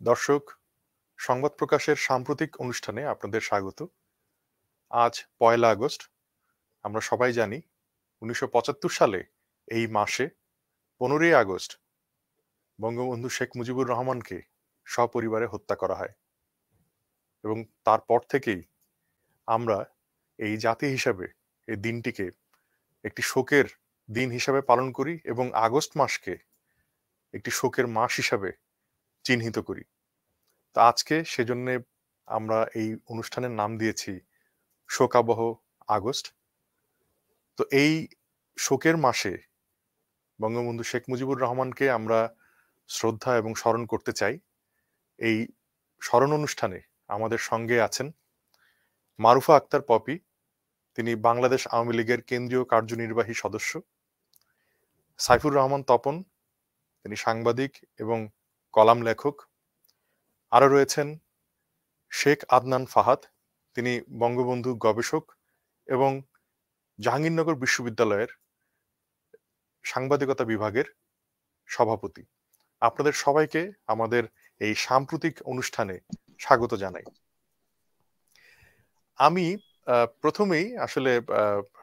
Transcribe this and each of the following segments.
দর্শক, সংবাদ প্রকাশের সাম্প্রতিক অনুষ্ঠানে আপনাদের স্বাগত। আজ পয়লা আগস্ট, আমরা সবাই জানি উনিশশো পঁচাত্তর সালে এই মাসে পনেরোই আগস্ট বঙ্গবন্ধু শেখ মুজিবুর রহমানকে সপরিবারে হত্যা করা হয় এবং তারপর থেকেই আমরা এই জাতি হিসাবে এই দিনটিকে একটি শোকের দিন হিসাবে পালন করি এবং আগস্ট মাসকে একটি শোকের মাস হিসাবে চিহ্নিত করি। তো আজকে সেজন্য আমরা এই অনুষ্ঠানের নাম দিয়েছি শোকাবহ আগস্ট। তো এই শোকের মাসে বঙ্গবন্ধু শেখ মুজিবুর রহমানকে আমরা শ্রদ্ধা এবং স্মরণ করতে চাই। এই স্মরণ অনুষ্ঠানে আমাদের সঙ্গে আছেন মারুফা আক্তার পপি, তিনি বাংলাদেশ আওয়ামী লীগের কেন্দ্রীয় কার্যনির্বাহী সদস্য। সাইফুর রহমান তপন, তিনি সাংবাদিক এবং কলাম লেখক। আরও রয়েছেন শেখ আদনান ফাহাদ, তিনি বঙ্গবন্ধু গবেষক এবং জাহাঙ্গীরনগর বিশ্ববিদ্যালয়ের সাংবাদিকতা বিভাগের সভাপতি। আপনাদের সবাইকে আমাদের এই সাম্প্রতিক অনুষ্ঠানে স্বাগত জানাই। আমি প্রথমেই আসলে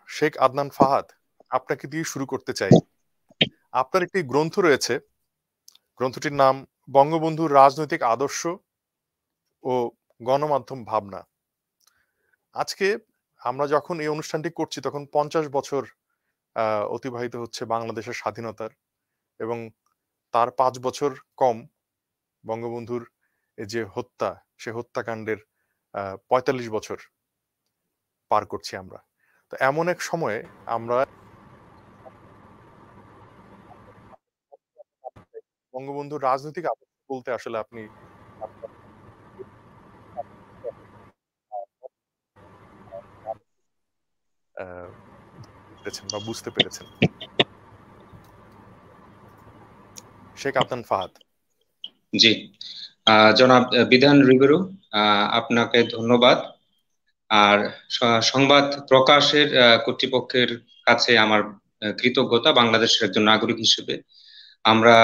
শেখ আদনান ফাহাদ, আপনাকে দিয়ে শুরু করতে চাই। আপনার একটি গ্রন্থ রয়েছে। গ্রন্থটির নাম বঙ্গবন্ধুর রাজনৈতিক আদর্শ ও গণমাধ্যম ভাবনা। আজকে আমরা যখন এই অনুষ্ঠানটি করছি, তখন পঞ্চাশ বছর অতিবাহিত হচ্ছে বাংলাদেশের স্বাধীনতার এবং তার পাঁচ বছর কম বঙ্গবন্ধুর যে হত্যা, সে হত্যাকাণ্ডের পঁয়তাল্লিশ বছর পার করছি আমরা। তো এমন এক সময়ে আমরা বঙ্গবন্ধুর রাজনৈতিক আদর্শ বলতে আসলে আপনি বা বুঝতে পেরেছেন। শেখ আফতান ফাহাদ। জি। জনাব বিধান রিবেরু আপনাকে ধন্যবাদ। আর সংবাদ প্রকাশের কর্তৃপক্ষের কাছে আমার কৃতজ্ঞতা বাংলাদেশের একজন নাগরিক হিসেবে। আমরা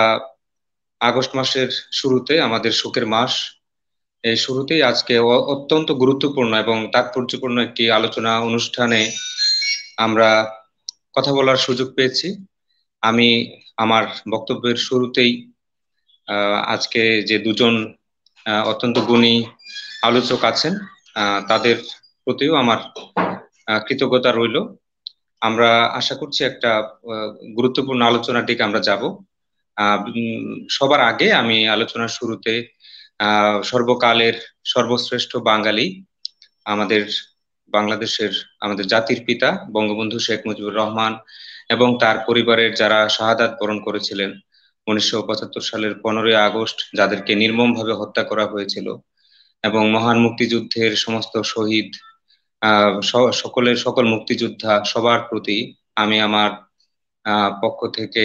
আগস্ট মাসের শুরুতে, আমাদের শোকের মাস, এই শুরুতেই আজকে অত্যন্ত গুরুত্বপূর্ণ এবং তাৎপর্যপূর্ণ একটি আলোচনা অনুষ্ঠানে আমরা কথা বলার সুযোগ পেয়েছি। আমি আমার বক্তব্যের শুরুতেই আজকে যে দুজন অত্যন্ত গুণী আলোচক আছেন তাদের প্রতিও আমার কৃতজ্ঞতা রইল। আমরা আশা করছি একটা গুরুত্বপূর্ণ আলোচনাটিকে আমরা যাব। সবার আগে আমি আলোচনার শুরুতে সর্বকালের সর্বশ্রেষ্ঠ বাঙালি আমাদের বাংলাদেশের, আমাদের জাতির পিতা বঙ্গবন্ধু শেখ মুজিবুর রহমান এবং তার পরিবারের যারা শাহাদাত বরণ করেছিলেন উনিশশো পঁচাত্তর সালের পনেরোই আগস্ট, যাদেরকে নির্মমভাবে হত্যা করা হয়েছিল এবং মহান মুক্তিযুদ্ধের সমস্ত শহীদ সকলের সকল মুক্তিযোদ্ধা সবার প্রতি আমি আমার পক্ষ থেকে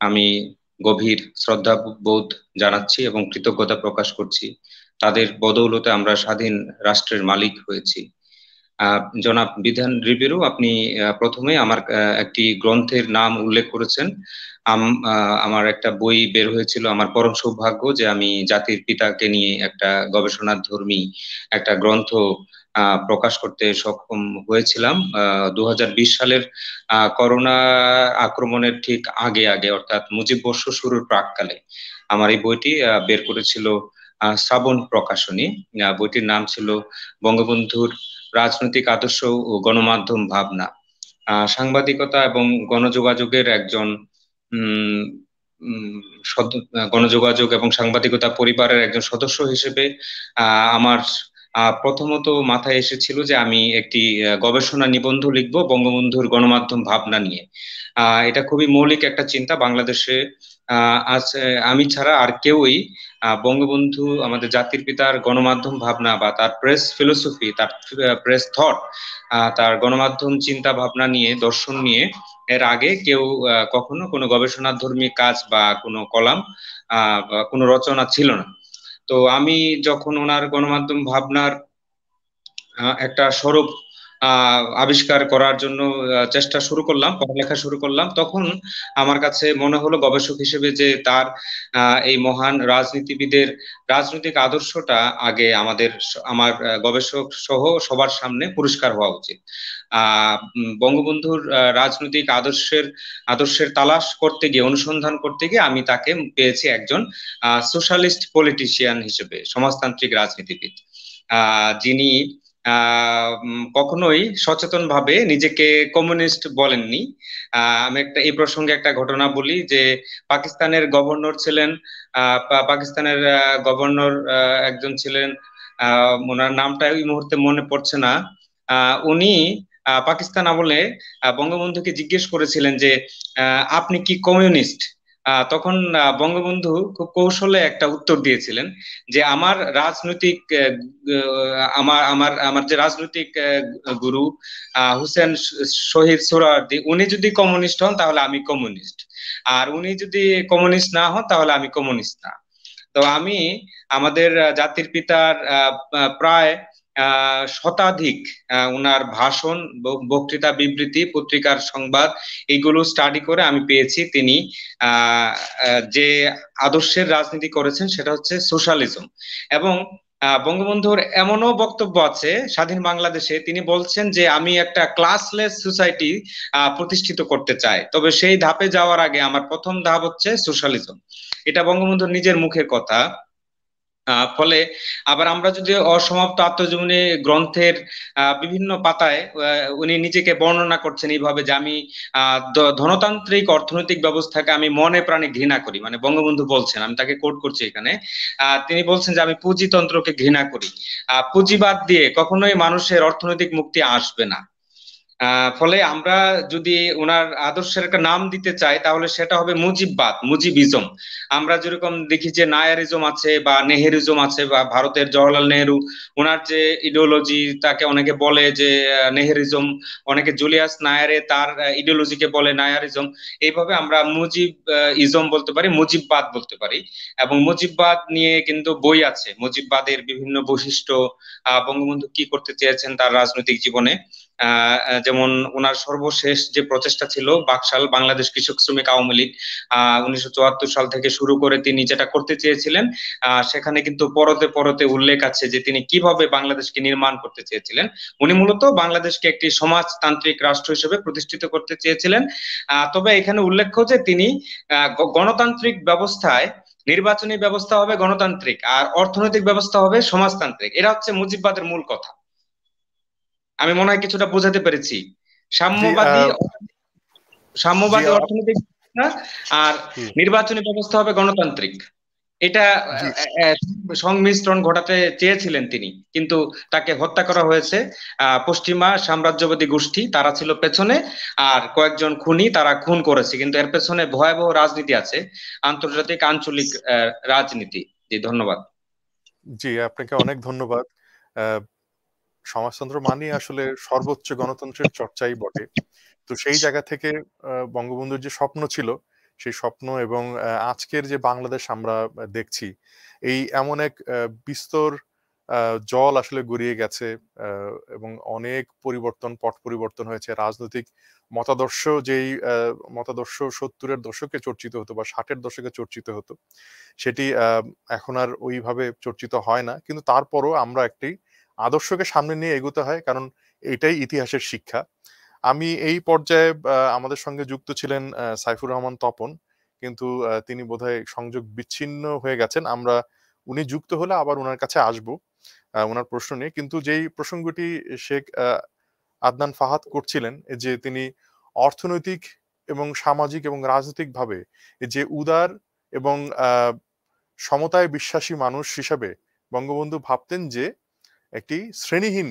আমি গভীর শ্রদ্ধা বোধ জানাচ্ছি এবং কৃতজ্ঞতা প্রকাশ করছি। তাদের বদৌলতে আমরা স্বাধীন রাষ্ট্রের মালিক হয়েছি। জনাব বিধান রিবেরু, আপনি প্রথমে আমার একটি গ্রন্থের নাম উল্লেখ করেছেন। আমার একটা বই বের হয়েছিল, আমার পরম সৌভাগ্য যে আমি জাতির পিতাকে নিয়ে একটা গবেষণার ধর্মী একটা গ্রন্থ প্রকাশ করতে সক্ষম হয়েছিলাম। দু সালের করোনা আক্রমণের ঠিক আগে আগে, অর্থাৎ মুজিব বর্ষ শুরুর প্রাককালে আমার এই বইটি বের করেছিল শ্রাবণ প্রকাশনী। বইটির নাম ছিল বঙ্গবন্ধুর রাজনৈতিক আদর্শ ও গণমাধ্যম ভাবনা। সাংবাদিকতা এবং গণযোগাযোগের একজন গণযোগাযোগ এবং সাংবাদিকতা পরিবারের একজন সদস্য হিসেবে আমার প্রথমত মাথায় এসেছিল যে আমি একটি গবেষণা নিবন্ধ লিখব বঙ্গবন্ধুর গণমাধ্যম ভাবনা নিয়ে। এটা খুবই মৌলিক একটা চিন্তা বাংলাদেশে। আজ আমি ছাড়া আর কেউই বঙ্গবন্ধু আমাদের জাতির পিতার গণমাধ্যম ভাবনা বা তার প্রেস ফিলোসফি তার প্রেস থট তার গণমাধ্যম চিন্তা ভাবনা নিয়ে, দর্শন নিয়ে এর আগে কেউ কখনো কোনো গবেষণা ধর্মী কাজ বা কোনো কলাম, আহ কোনো রচনা ছিল না। তো আমি যখন ওনার গণমাধ্যম ভাবনার একটা স্বরূপ আবিষ্কার করার জন্য চেষ্টা শুরু করলাম, পড়ালেখা শুরু করলাম। তখন আমার কাছে মনে হলো গবেষক হিসেবে যে তার এই মহান রাজনীতিবিদের, রাজনৈতিক আদর্শটা আগে আমাদের আমার গবেষক সহ সবার সামনে পুরস্কার হওয়া উচিত। বঙ্গবন্ধুর রাজনৈতিক আদর্শের আদর্শের তালাশ করতে গিয়ে, অনুসন্ধান করতে গিয়ে আমি তাকে পেয়েছি একজন সোশ্যালিস্ট পলিটিশিয়ান হিসেবে, সমাজতান্ত্রিক রাজনীতিবিদ। যিনি কখনোই সচেতন ভাবে নিজেকে কমিউনিস্ট বলেননি। আমি একটা, এই প্রসঙ্গে একটা ঘটনা বলি যে পাকিস্তানের গভর্নর ছিলেন পাকিস্তানের গভর্নর একজন ছিলেন ওনার নামটা এই মুহূর্তে মনে পড়ছে না। উনি পাকিস্তান আমলে বঙ্গবন্ধুকে জিজ্ঞেস করেছিলেন যে আপনি কি কমিউনিস্ট? তখন বঙ্গবন্ধু খুব কৌশলে একটা উত্তর দিয়েছিলেন যে আমার রাজনৈতিক আমার আমার আমার যে রাজনৈতিক গুরু হুসেন শহীদ সোহরাওয়ার্দী, উনি যদি কমিউনিস্ট হন তাহলে আমি কমিউনিস্ট। আর উনি যদি কমিউনিস্ট না হন তাহলে আমি কমিউনিস্ট না। তো আমি আমাদের জাতির পিতার প্রায় শতাধিক উনার ভাষণ বক্তৃতা, বিবৃতি, পত্রিকার সংবাদ, এইগুলো স্টাডি করে আমি পেয়েছি তিনি যে আদর্শের রাজনীতি করেছেন সেটা হচ্ছে সোশ্যালিজম এবং বঙ্গবন্ধুর এমনও বক্তব্য আছে, স্বাধীন বাংলাদেশে, তিনি বলছেন যে আমি একটা ক্লাসলেস সোসাইটি প্রতিষ্ঠিত করতে চাই। তবে সেই ধাপে যাওয়ার আগে আমার প্রথম ধাপ হচ্ছে সোশ্যালিজম এটা বঙ্গবন্ধুর নিজের মুখের কথা। ফলে আবার আমরা যদি অসমাপ্ত আত্মজীবনী গ্রন্থের বিভিন্ন পাতায় উনি নিজেকে বর্ণনা করছেন এইভাবে যে আমি ধনতান্ত্রিক অর্থনৈতিক ব্যবস্থাকে আমি মনে প্রাণে ঘৃণা করি। মানে বঙ্গবন্ধু বলছেন, আমি তাকে কোট করছি এখানে তিনি বলছেন যে আমি পুঁজিতন্ত্রকে ঘৃণা করি। পুঁজিবাদ দিয়ে কখনোই মানুষের অর্থনৈতিক মুক্তি আসবে না। ফলে আমরা যদি ওনার আদর্শের একটা নাম দিতে চাই, তাহলে সেটা হবে মুজিববাদ, মুজিবিজম। আমরা যেরকম দেখি যে নায়ারিজম আছে বা নেহেরিজম আছে বা ভারতের জওয়াহরলাল নেহরু ওনার যে ইডিওলজি তাকে অনেকে বলে যে নেহেরিজম, অনেকে জুলিয়াস নায়ারে তার ইডিওলজিকে বলে নায়ারিজম। এইভাবে আমরা মুজিব ইজম বলতে পারি, মুজিববাদ বলতে পারি। এবং মুজিববাদ নিয়ে কিন্তু বই আছে। মুজিববাদের বিভিন্ন বৈশিষ্ট্য বঙ্গবন্ধু কি করতে চেয়েছেন তার রাজনৈতিক জীবনে। যেমন ওনার সর্বশেষ যে প্রচেষ্টা ছিল, বাকশাল বাংলাদেশ কৃষক শ্রমিক আওয়ামী লীগ উনিশশো চুয়াত্তর সাল থেকে শুরু করে তিনি যেটা করতে চেয়েছিলেন সেখানে কিন্তু পরতে পরতে উল্লেখ আছে যে তিনি কীভাবে বাংলাদেশকে নির্মাণ করতে চেয়েছিলেন। উনি মূলত বাংলাদেশকে একটি সমাজতান্ত্রিক রাষ্ট্র হিসেবে প্রতিষ্ঠিত করতে চেয়েছিলেন। তবে এখানে উল্লেখ্য যে তিনি গণতান্ত্রিক ব্যবস্থায় নির্বাচনী ব্যবস্থা হবে গণতান্ত্রিক আর অর্থনৈতিক ব্যবস্থা হবে সমাজতান্ত্রিক। এটা হচ্ছে মুজিববাদের মূল কথা। আমি মনে হয় কিছুটা বোঝাতে পেরেছি। সাম্যবাদী সাম্যবাদী অর্থনৈতিক আর নির্বাচনী ব্যবস্থা হবে গণতান্ত্রিক। এটা সংমিশ্রণ ঘটাতে চেয়েছিলেন তিনি কিন্তু তাকে হত্যা করা হয়েছে। পশ্চিমা সাম্রাজ্যবাদী গোষ্ঠী তারা ছিল পেছনে আর কয়েকজন খুনি তারা খুন করেছে কিন্তু এর পেছনে ভয়াবহ রাজনীতি আছে আন্তর্জাতিক আঞ্চলিক রাজনীতি। জি ধন্যবাদ। জি আপনাকে অনেক ধন্যবাদ। সমাজতন্ত্র মানে আসলে সর্বোচ্চ গণতন্ত্রের চর্চাই বটে। তো সেই জায়গা থেকে বঙ্গবন্ধুর যে স্বপ্ন ছিল, সেই স্বপ্ন এবং আজকের যে বাংলাদেশ আমরা দেখছি, এই এমন এক বিস্তর জল আসলে গড়িয়ে গেছে এবং অনেক পরিবর্তন, পট পরিবর্তন হয়েছে। রাজনৈতিক মতাদর্শ যেই মতাদর্শ সত্তরের দশকে চর্চিত হতো বা ষাটের দশকে চর্চিত হতো, সেটি এখন আর ওইভাবে চর্চিত হয় না। কিন্তু তারপরও আমরা একটি আদর্শকে সামনে নিয়ে এগোতে হয়, কারণ এটাই ইতিহাসের শিক্ষা। আমি এই পর্যায়ে আমাদের সঙ্গে যুক্ত ছিলেন সাইফুর রহমান তপন। কিন্তু তিনি বোধহয় সংযোগ বিচ্ছিন্ন হয়ে গেছেন। আমরা, উনি যুক্ত হলে আবার ওনার কাছে আসব ওনার প্রশ্ন নিয়ে। কিন্তু যেই প্রসঙ্গটি শেখ আদনান ফাহাদ করছিলেন যে তিনি অর্থনৈতিক এবং সামাজিক এবং রাজনৈতিকভাবে যে উদার এবং সমতায় বিশ্বাসী মানুষ হিসাবে বঙ্গবন্ধু ভাবতেন যে একটি শ্রেণীহীন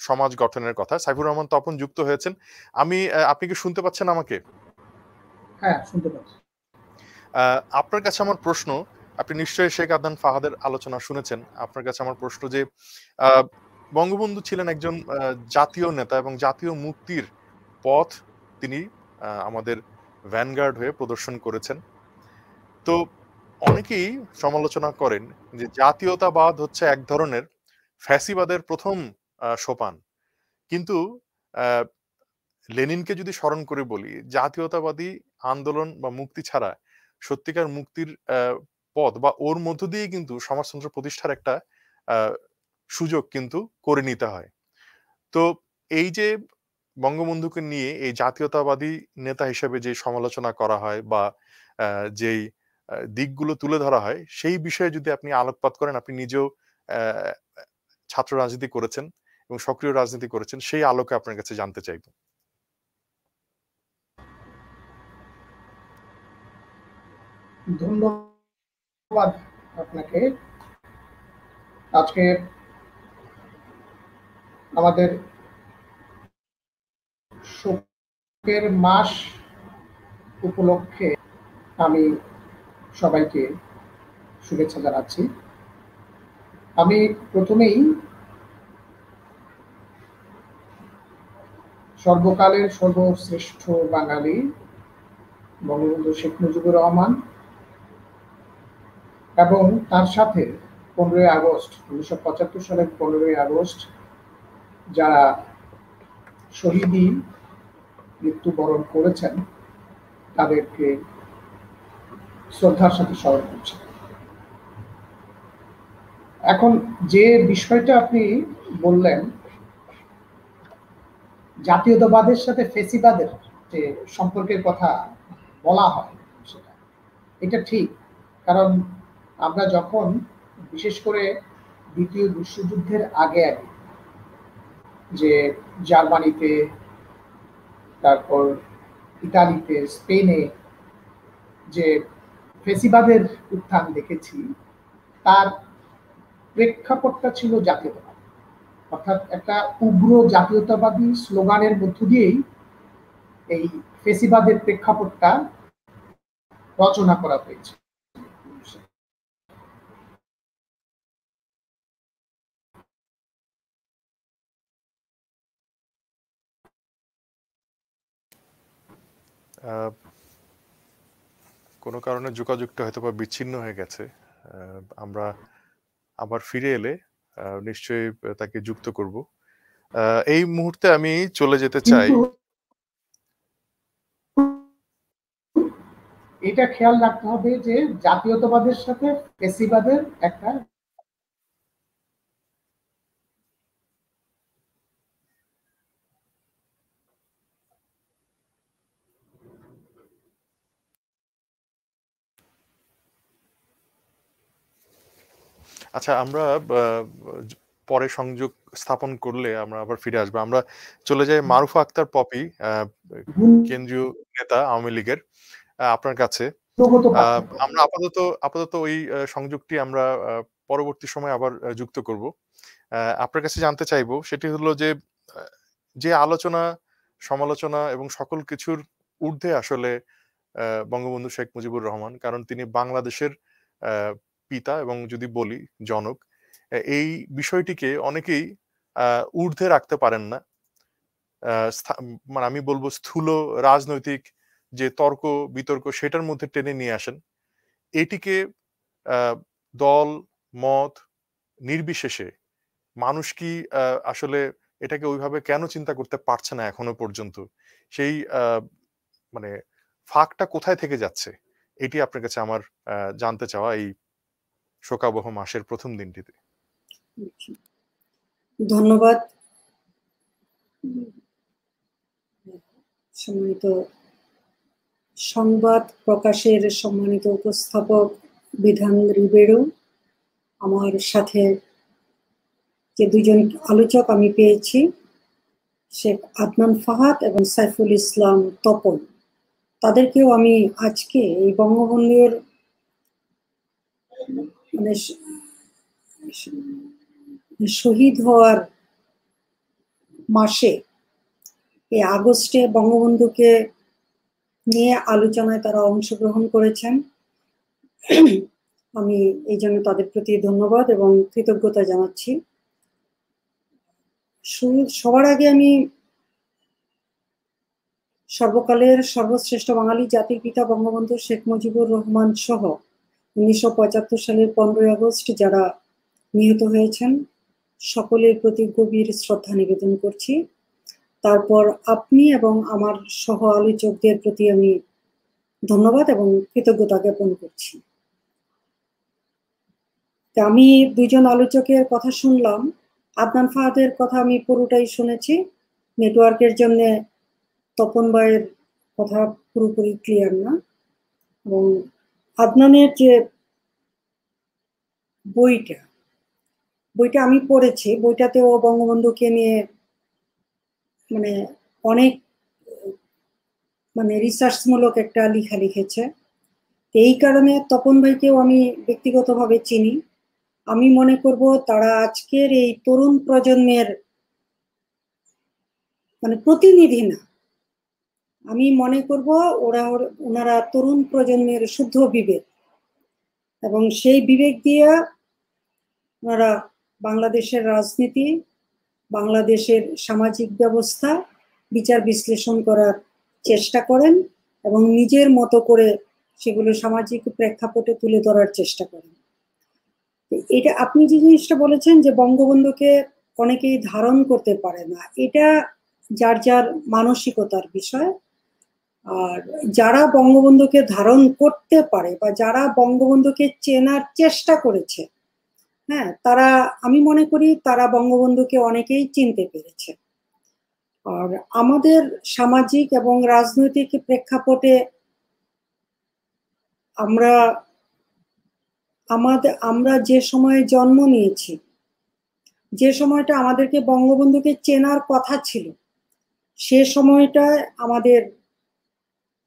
সমাজ গঠনের কথা। সাইফুর রহমান তপন যুক্ত হয়েছেন। আমি আপনি কি শুনতে পাচ্ছেন আমাকে? হ্যাঁ শুনতে পাচ্ছি। আপনার কাছে আমার প্রশ্ন আপনি নিশ্চয়ই শেখ আদনান ফাহাদের আলোচনা শুনেছেন। আপনার কাছে আমার প্রশ্ন যে বঙ্গবন্ধু ছিলেন একজন জাতীয় নেতা এবং জাতীয় মুক্তির পথ তিনি আমাদের ভ্যানগার্ড হয়ে প্রদর্শন করেছেন। তো অনেকেই সমালোচনা করেন যে জাতীয়তাবাদ হচ্ছে এক ধরনের ফ্যাসিবাদের প্রথম সোপান। কিন্তু লেনিনকে যদি স্মরণ করে বলি, জাতীয়তাবাদী আন্দোলন বা মুক্তি ছাড়া সত্যিকার মুক্তির পথ বা ওর মধ্য দিয়ে কিন্তু সমাজতন্ত্র প্রতিষ্ঠার একটা সুযোগ কিন্তু করে নিতে হয়। তো এই যে বঙ্গবন্ধুকে নিয়ে এই জাতীয়তাবাদী নেতা হিসেবে যে সমালোচনা করা হয় বা যেই দিকগুলো তুলে ধরা হয়, সেই বিষয়ে যদি আপনি আলোকপাত করেন, আপনি নিজেও ছাত্র রাজনীতি করেছেন এবং সক্রিয় রাজনীতি করেছেন, সেই আলোকে আপনার কাছে জানতে চাইব। ধন্যবাদ আপনাকে। আজকে আমাদের শোকের মাস উপলক্ষে আমি সবাইকে শুভেচ্ছা জানাচ্ছি। আমি প্রথমেই সর্বকালের সর্বশ্রেষ্ঠ বাঙালি বঙ্গবন্ধু শেখ মুজিবুর রহমান এবং তার সাথে পনেরোই আগস্ট, উনিশশো পঁচাত্তর সালের পনেরোই আগস্ট যারা শহীদী মৃত্যুবরণ করেছেন, তাদেরকে শ্রদ্ধার সাথে স্মরণ করছে। এখন যে বিষয়টা আপনি বললেন, জাতীয়তাবাদের সাথে ফেসিবাদের যে সম্পর্কের কথা বলা হয় সেটা, এটা ঠিক। কারণ আমরা যখন বিশেষ করে দ্বিতীয় বিশ্বযুদ্ধের আগে আগে, যে জার্মানিতে, তারপর ইতালিতে, স্পেনে যে ফেসিবাদের উত্থান দেখেছি, তার প্রেক্ষাপটটা ছিল জাতীয়তাবাদ। অর্থাৎ একটা উগ্র জাতীয়তাবাদী স্লোগানের মধ্য দিয়েই এই ফেসিবাদের প্রেক্ষাপটটা রচনা করা হয়েছে। কোনো কারণে যোগাযোগটা হয়তো বা বিচ্ছিন্ন হয়ে গেছে। আমরা আবার ফিরে এলে নিশ্চয়ই তাকে যুক্ত করব। এই মুহূর্তে আমি চলে যেতে চাই। এটা খেয়াল রাখতে হবে যে জাতীয়তাবাদের সাথে পেশিবাদের একটা আচ্ছা আমরা পরে সংযোগ স্থাপন করলে আমরা আবার ফিরে আসব। আমরা চলে যাই মারুফা আক্তার পপি কেন্দ্রীয় নেতা আওয়ামী লীগের আপনার কাছে। আমরা আপাতত আপাতত ওই সংযোগটি আমরা পরবর্তী সময় আবার যুক্ত করব। আপনার কাছে জানতে চাইব সেটি হলো যে যে আলোচনা সমালোচনা এবং সকল কিছুর ঊর্ধ্বে আসলে বঙ্গবন্ধু শেখ মুজিবুর রহমান কারণ তিনি বাংলাদেশের পিতা এবং যদি বলি জনক এই বিষয়টিকে অনেকেই ঊর্ধ্বে রাখতে পারেন না। মানে আমি বলব স্থূল রাজনৈতিক যে তর্ক, বিতর্ক সেটার মধ্যে টেনে নিয়ে আসেন। এটিকে দল, মত নির্বিশেষে মানুষ কি আসলে এটাকে ওইভাবে কেন চিন্তা করতে পারছে না এখনও পর্যন্ত? সেই মানে ফাঁকটা কোথায় থেকে যাচ্ছে? এটি আপনার কাছে আমার জানতে চাওয়া এই শোকাবহ মাসের প্রথম দিনটিতে। ধন্যবাদ। সম্মানিত সংবাদ প্রকাশের সম্মানিত উপস্থাপক বিধান রিবেরু, আমার সাথে যে দুজন আলোচক আমি পেয়েছি, শেখ আদনান ফাহাদ এবং সাইফুল ইসলাম তপন। তাদেরকেও আমি আজকে এই বঙ্গবন্ধুর মানে শহীদ হওয়ার মাসে এই আগস্টে বঙ্গবন্ধুকে নিয়ে আলোচনায় তারা অংশগ্রহণ করেছেন। আমি এই জন্য তাদের প্রতি ধন্যবাদ এবং কৃতজ্ঞতা জানাচ্ছি। সবার আগে আমি সর্বকালের সর্বশ্রেষ্ঠ বাঙালি জাতির পিতা বঙ্গবন্ধু শেখ মুজিবুর রহমান সহ উনিশশো পঁচাত্তর সালের পনেরোই আগস্ট যারা নিহত হয়েছেন, সকলের প্রতি গভীর শ্রদ্ধা নিবেদন করছি। তারপর আপনি এবং আমার সহ আলোচকদের প্রতি আমি ধন্যবাদ এবং কৃতজ্ঞতা জ্ঞাপন করছি। আমি দুজন আলোচকের কথা শুনলাম। আদনান ফাহাদের কথা আমি পুরোটাই শুনেছি। নেটওয়ার্কের জন্য তপন ভাইয়ের কথা পুরোপুরি ক্লিয়ার না। এবং আদনানের যে বইটা বইটা আমি পড়েছি বইটাতে ও বঙ্গবন্ধুকে নিয়ে মানে অনেক মানে রিসার্চমূলক একটা লেখা লিখেছে। এই কারণে তপন ভাইকেও আমি ব্যক্তিগতভাবে চিনি। আমি মনে করব তারা আজকের এই তরুণ প্রজন্মের মানে প্রতিনিধি না। আমি মনে করব ওরা ওনারা তরুণ প্রজন্মের শুদ্ধ বিবেক। এবং সেই বিবেক দিয়ে ওনারা বাংলাদেশের রাজনীতি, বাংলাদেশের সামাজিক ব্যবস্থা, বিচার বিশ্লেষণ করার চেষ্টা করেন এবং নিজের মতো করে সেগুলো সামাজিক প্রেক্ষাপটে তুলে ধরার চেষ্টা করেন। এটা, আপনি যে জিনিসটা বলেছেন যে বঙ্গবন্ধুকে অনেকেই ধারণ করতে পারে না, এটা যার যার মানসিকতার বিষয় আর যারা বঙ্গবন্ধুকে ধারণ করতে পারে বা যারা বঙ্গবন্ধুকে চেনার চেষ্টা করেছে হ্যাঁ তারা, আমি মনে করি তারা বঙ্গবন্ধুকে অনেকেই চিনতে পেরেছে। আর আমাদের সামাজিক এবং রাজনৈতিক প্রেক্ষাপটে আমরা, আমাদের, আমরা যে সময়ে জন্ম নিয়েছি, যে সময়টা আমাদেরকে বঙ্গবন্ধুকে চেনার কথা ছিল, সে সময়টায় আমাদের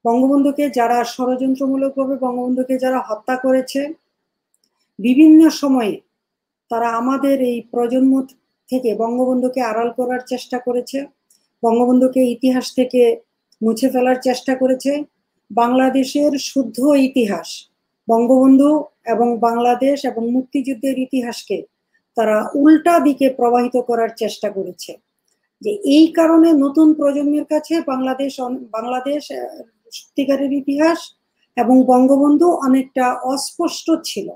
বঙ্গবন্ধুকে যারা ষড়যন্ত্রমূলকভাবে বঙ্গবন্ধুকে যারা হত্যা করেছে, বিভিন্ন সময়ে তারা আমাদের এই প্রজন্ম থেকে বঙ্গবন্ধুকে আড়াল করার চেষ্টা করেছে, বঙ্গবন্ধুকে ইতিহাস থেকে মুছে ফেলার চেষ্টা করেছে, বাংলাদেশের শুদ্ধ ইতিহাস, বঙ্গবন্ধু এবং বাংলাদেশ এবং মুক্তিযুদ্ধের ইতিহাসকে তারা উল্টা দিকে প্রবাহিত করার চেষ্টা করেছে। যে এই কারণে নতুন প্রজন্মের কাছে বাংলাদেশ বাংলাদেশ সত্যিকারের ইতিহাস এবং বঙ্গবন্ধু অনেকটা অস্পষ্ট ছিল।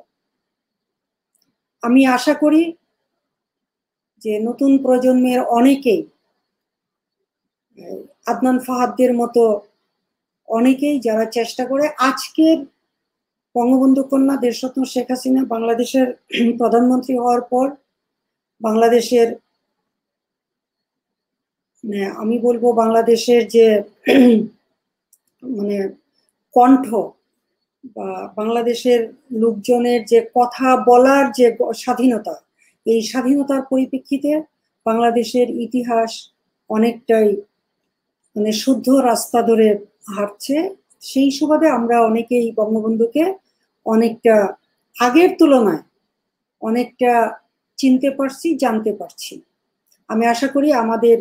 আমি আশা করি যে নতুন প্রজন্মের অনেকেই, আদনান ফাহাদদের মতো অনেকেই যারা চেষ্টা করে, আজকের বঙ্গবন্ধু কন্যা দেশরত্ন শেখ হাসিনা বাংলাদেশের প্রধানমন্ত্রী হওয়ার পর বাংলাদেশের মানে আমি বলব বাংলাদেশের যে মানে কণ্ঠ বা বাংলাদেশের লোকজনের যে কথা বলার যে স্বাধীনতা, এই স্বাধীনতার পরিপ্রেক্ষিতে বাংলাদেশের ইতিহাস অনেকটাই মানে শুদ্ধ রাস্তা ধরে হাঁটছে। সেই সুবাদে আমরা অনেকেই বঙ্গবন্ধুকে অনেকটা আগের তুলনায় অনেকটা চিনতে পারছি, জানতে পারছি। আমি আশা করি আমাদের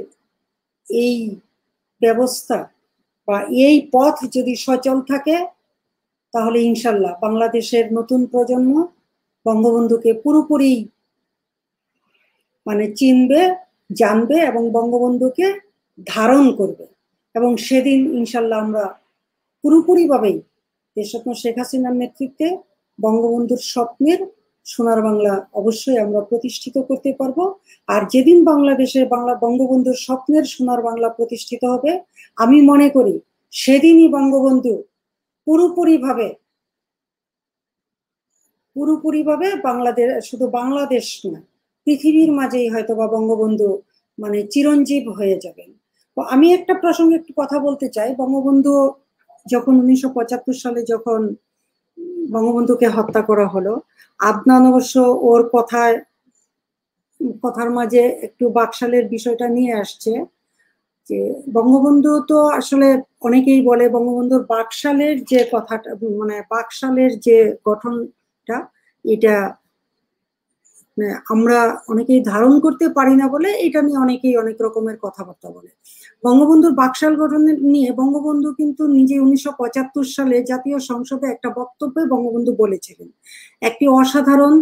এই ব্যবস্থা বা এই পথ যদি সচল থাকে, তাহলে ইনশাল্লাহ বাংলাদেশের নতুন প্রজন্ম বঙ্গবন্ধুকে পুরোপুরি মানে চিনবে, জানবে এবং বঙ্গবন্ধুকে ধারণ করবে। এবং সেদিন ইনশাল্লাহ আমরা পুরোপুরিভাবেই দেশরত্ন শেখ হাসিনার নেতৃত্বে বঙ্গবন্ধুর স্বপ্নের সোনার বাংলা অবশ্যই আমরা প্রতিষ্ঠিত করতে পারব। আর যেদিন বাংলাদেশের বাংলা বঙ্গবন্ধুর স্বপ্নের সোনার বাংলা প্রতিষ্ঠিত হবে আমি মনে করি সেদিনই বঙ্গবন্ধু পুরোপুরিভাবে পুরোপুরিভাবে বাংলাদেশ, শুধু বাংলাদেশ না পৃথিবীর মাঝেই হয়তো বা বঙ্গবন্ধু মানে চিরঞ্জীব হয়ে যাবেন। আমি একটা প্রসঙ্গে একটু কথা বলতে চাই। বঙ্গবন্ধু যখন উনিশশো পঁচাত্তর সালে যখন বঙ্গবন্ধুকে হত্যা করা হলো, আদনান অবশ্য ওর কথায়, কথার মাঝে একটু বাকশালের বিষয়টা নিয়ে আসছে। যে বঙ্গবন্ধু তো আসলে অনেকেই বলে বঙ্গবন্ধুর বাকশালের যে কথাটা মানে বাকশালের যে গঠনটা, এটা মানে আমরা অনেকেই ধারণ করতে পারি না বলে এটা নিয়ে অনেকেই অনেক রকমের কথাবার্তা বলে। বঙ্গবন্ধুর বাকশাল গঠনের নিয়ে বঙ্গবন্ধু কিন্তু নিজে উনিশশো পঁচাত্তর সালে জাতীয় সংসদে একটা বক্তব্যে বঙ্গবন্ধু বলেছিলেন। একটি অসাধারণ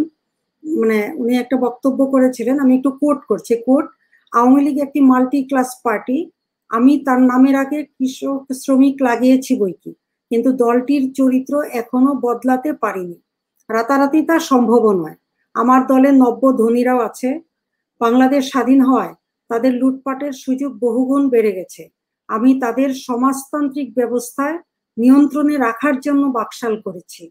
মানে উনি একটা বক্তব্য করেছিলেন, আমি একটু কোট করছি। কোট আওয়ামী লীগ একটি মাল্টি ক্লাস পার্টি আমি তার নামের আগে কৃষক শ্রমিক লাগিয়েছি বইকি কিন্তু দলটির চরিত্র এখনও বদলাতে পারিনি। রাতারাতি তা সম্ভব নয়। আমার দলে নব্য ধনীরাও আছে। বাংলাদেশ স্বাধীন হওয়ায় তাদের লুটপাটের সুযোগ বহুগুণ বেড়ে গেছে। আমি তাদের সমাজতান্ত্রিক ব্যবস্থায় নিয়ন্ত্রণে রাখার জন্য বাকশাল করেছি।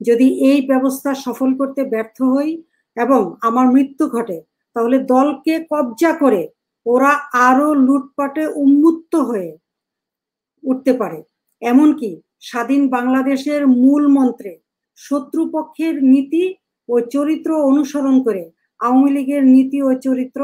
যদি এই ব্যবস্থা সফল করতে ব্যর্থ হই এবং আমার মৃত্যু ঘটে তাহলে দলকে কবজা করে ওরা আরও লুটপাটে উন্মুক্ত হয়ে উঠতে পারে। এমনকি স্বাধীন বাংলাদেশের মূল মন্ত্রে শত্রুপক্ষের নীতি ও চরিত্র অনুসরণ করে আওয়ামী লীগের নীতি ও চরিত্র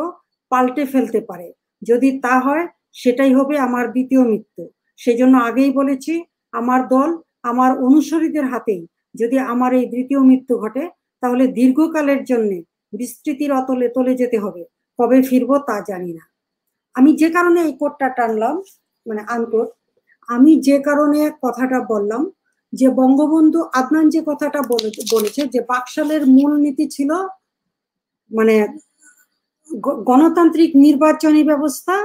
পাল্টে ফেলতে পারে। যদি তা হয়, সেটাই হবে আমার দ্বিতীয় মৃত্যু। সেজন্য আগেই বলেছি, আমার দল আমার অনুসারীদের হাতেই যদি আমার এই দ্বিতীয় মৃত্যু ঘটে, তাহলে দীর্ঘকালের জন্য বিস্তৃতির অতলে তলে যেতে হবে। কবে ফিরবো তা জানি না। আমি যে কারণে এই কোটটা টানলাম মানে আনকোট আমি যে কারণে কথাটা বললাম, যে বঙ্গবন্ধু আদনান যে কথাটা বলেছে যে বাকশালের মূল নীতি ছিল মানে গণতান্ত্রিক নির্বাচনী ব্যবস্থা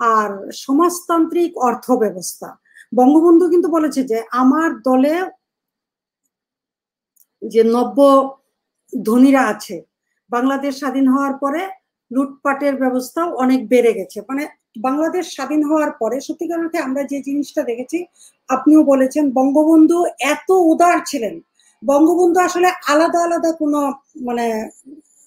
আর সমাজতান্ত্রিক অর্থ ব্যবস্থা। বঙ্গবন্ধু কিন্তু বলেছে যে আমার দলে যে নব্য ধনীরা আছে বাংলাদেশ স্বাধীন হওয়ার পরে লুটপাটের ব্যবস্থাও অনেক বেড়ে গেছে। মানে বাংলাদেশ স্বাধীন হওয়ার পরে, সত্যিকার অর্থে আমরা যে জিনিসটা দেখেছি, আপনিও বলেছেন, বঙ্গবন্ধু এত উদার ছিলেন। বঙ্গবন্ধু আসলে আলাদা আলাদা কোনো মানে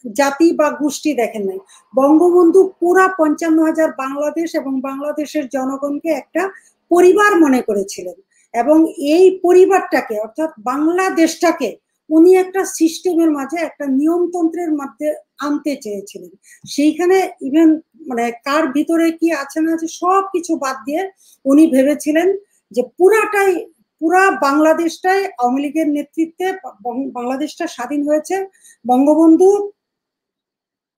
জাতি বা গোষ্ঠী দেখেন নাই। বঙ্গবন্ধু পুরা পঞ্চান্ন হাজার বাংলাদেশ এবং বাংলাদেশের জনগণকে একটা পরিবার মনে করেছিলেন। এবং এই পরিবারটাকে, অর্থাৎ বাংলাদেশটাকে উনি একটা সিস্টেমের মাঝে একটা নিয়মতন্ত্রের মধ্যে আনতে চেয়েছিলেন। সেইখানে ইভেন মানে কার ভিতরে কি আছে না আছে সব কিছু বাদ দিয়ে উনি ভেবেছিলেন যে পুরাটাই, পুরা বাংলাদেশটাই আওয়ামী লীগের নেতৃত্বে বাংলাদেশটা স্বাধীন হয়েছে। বঙ্গবন্ধু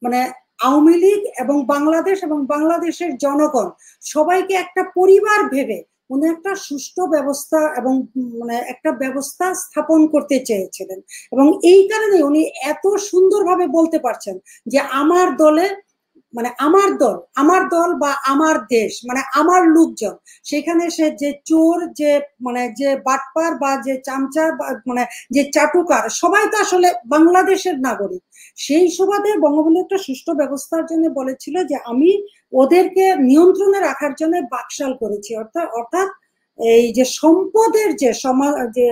মানে আওয়ামী লীগ এবং বাংলাদেশ এবং বাংলাদেশের জনগণ সবাইকে একটা পরিবার ভেবে উনি একটা সুষ্ঠু ব্যবস্থা এবং মানে একটা ব্যবস্থা স্থাপন করতে চেয়েছিলেন। এবং এই কারণে উনি এত সুন্দরভাবে বলতে পারছেন যে আমার দলে মানে আমার দল আমার দল বা আমার দেশ মানে আমার লোকজন, সেখানে সে যে চোর, যে মানে যে বাটপার বা যে চামচা মানে যে চাটুকার, সবাই তো আসলে বাংলাদেশের নাগরিক। সেই সুবাদে বঙ্গবন্ধু একটা সুষ্ঠু ব্যবস্থার জন্য বলেছিল যে আমি ওদেরকে নিয়ন্ত্রণে রাখার জন্য বাকশাল করেছি। অর্থাৎ অর্থাৎ এই যে সম্পদের যে সমাজ যে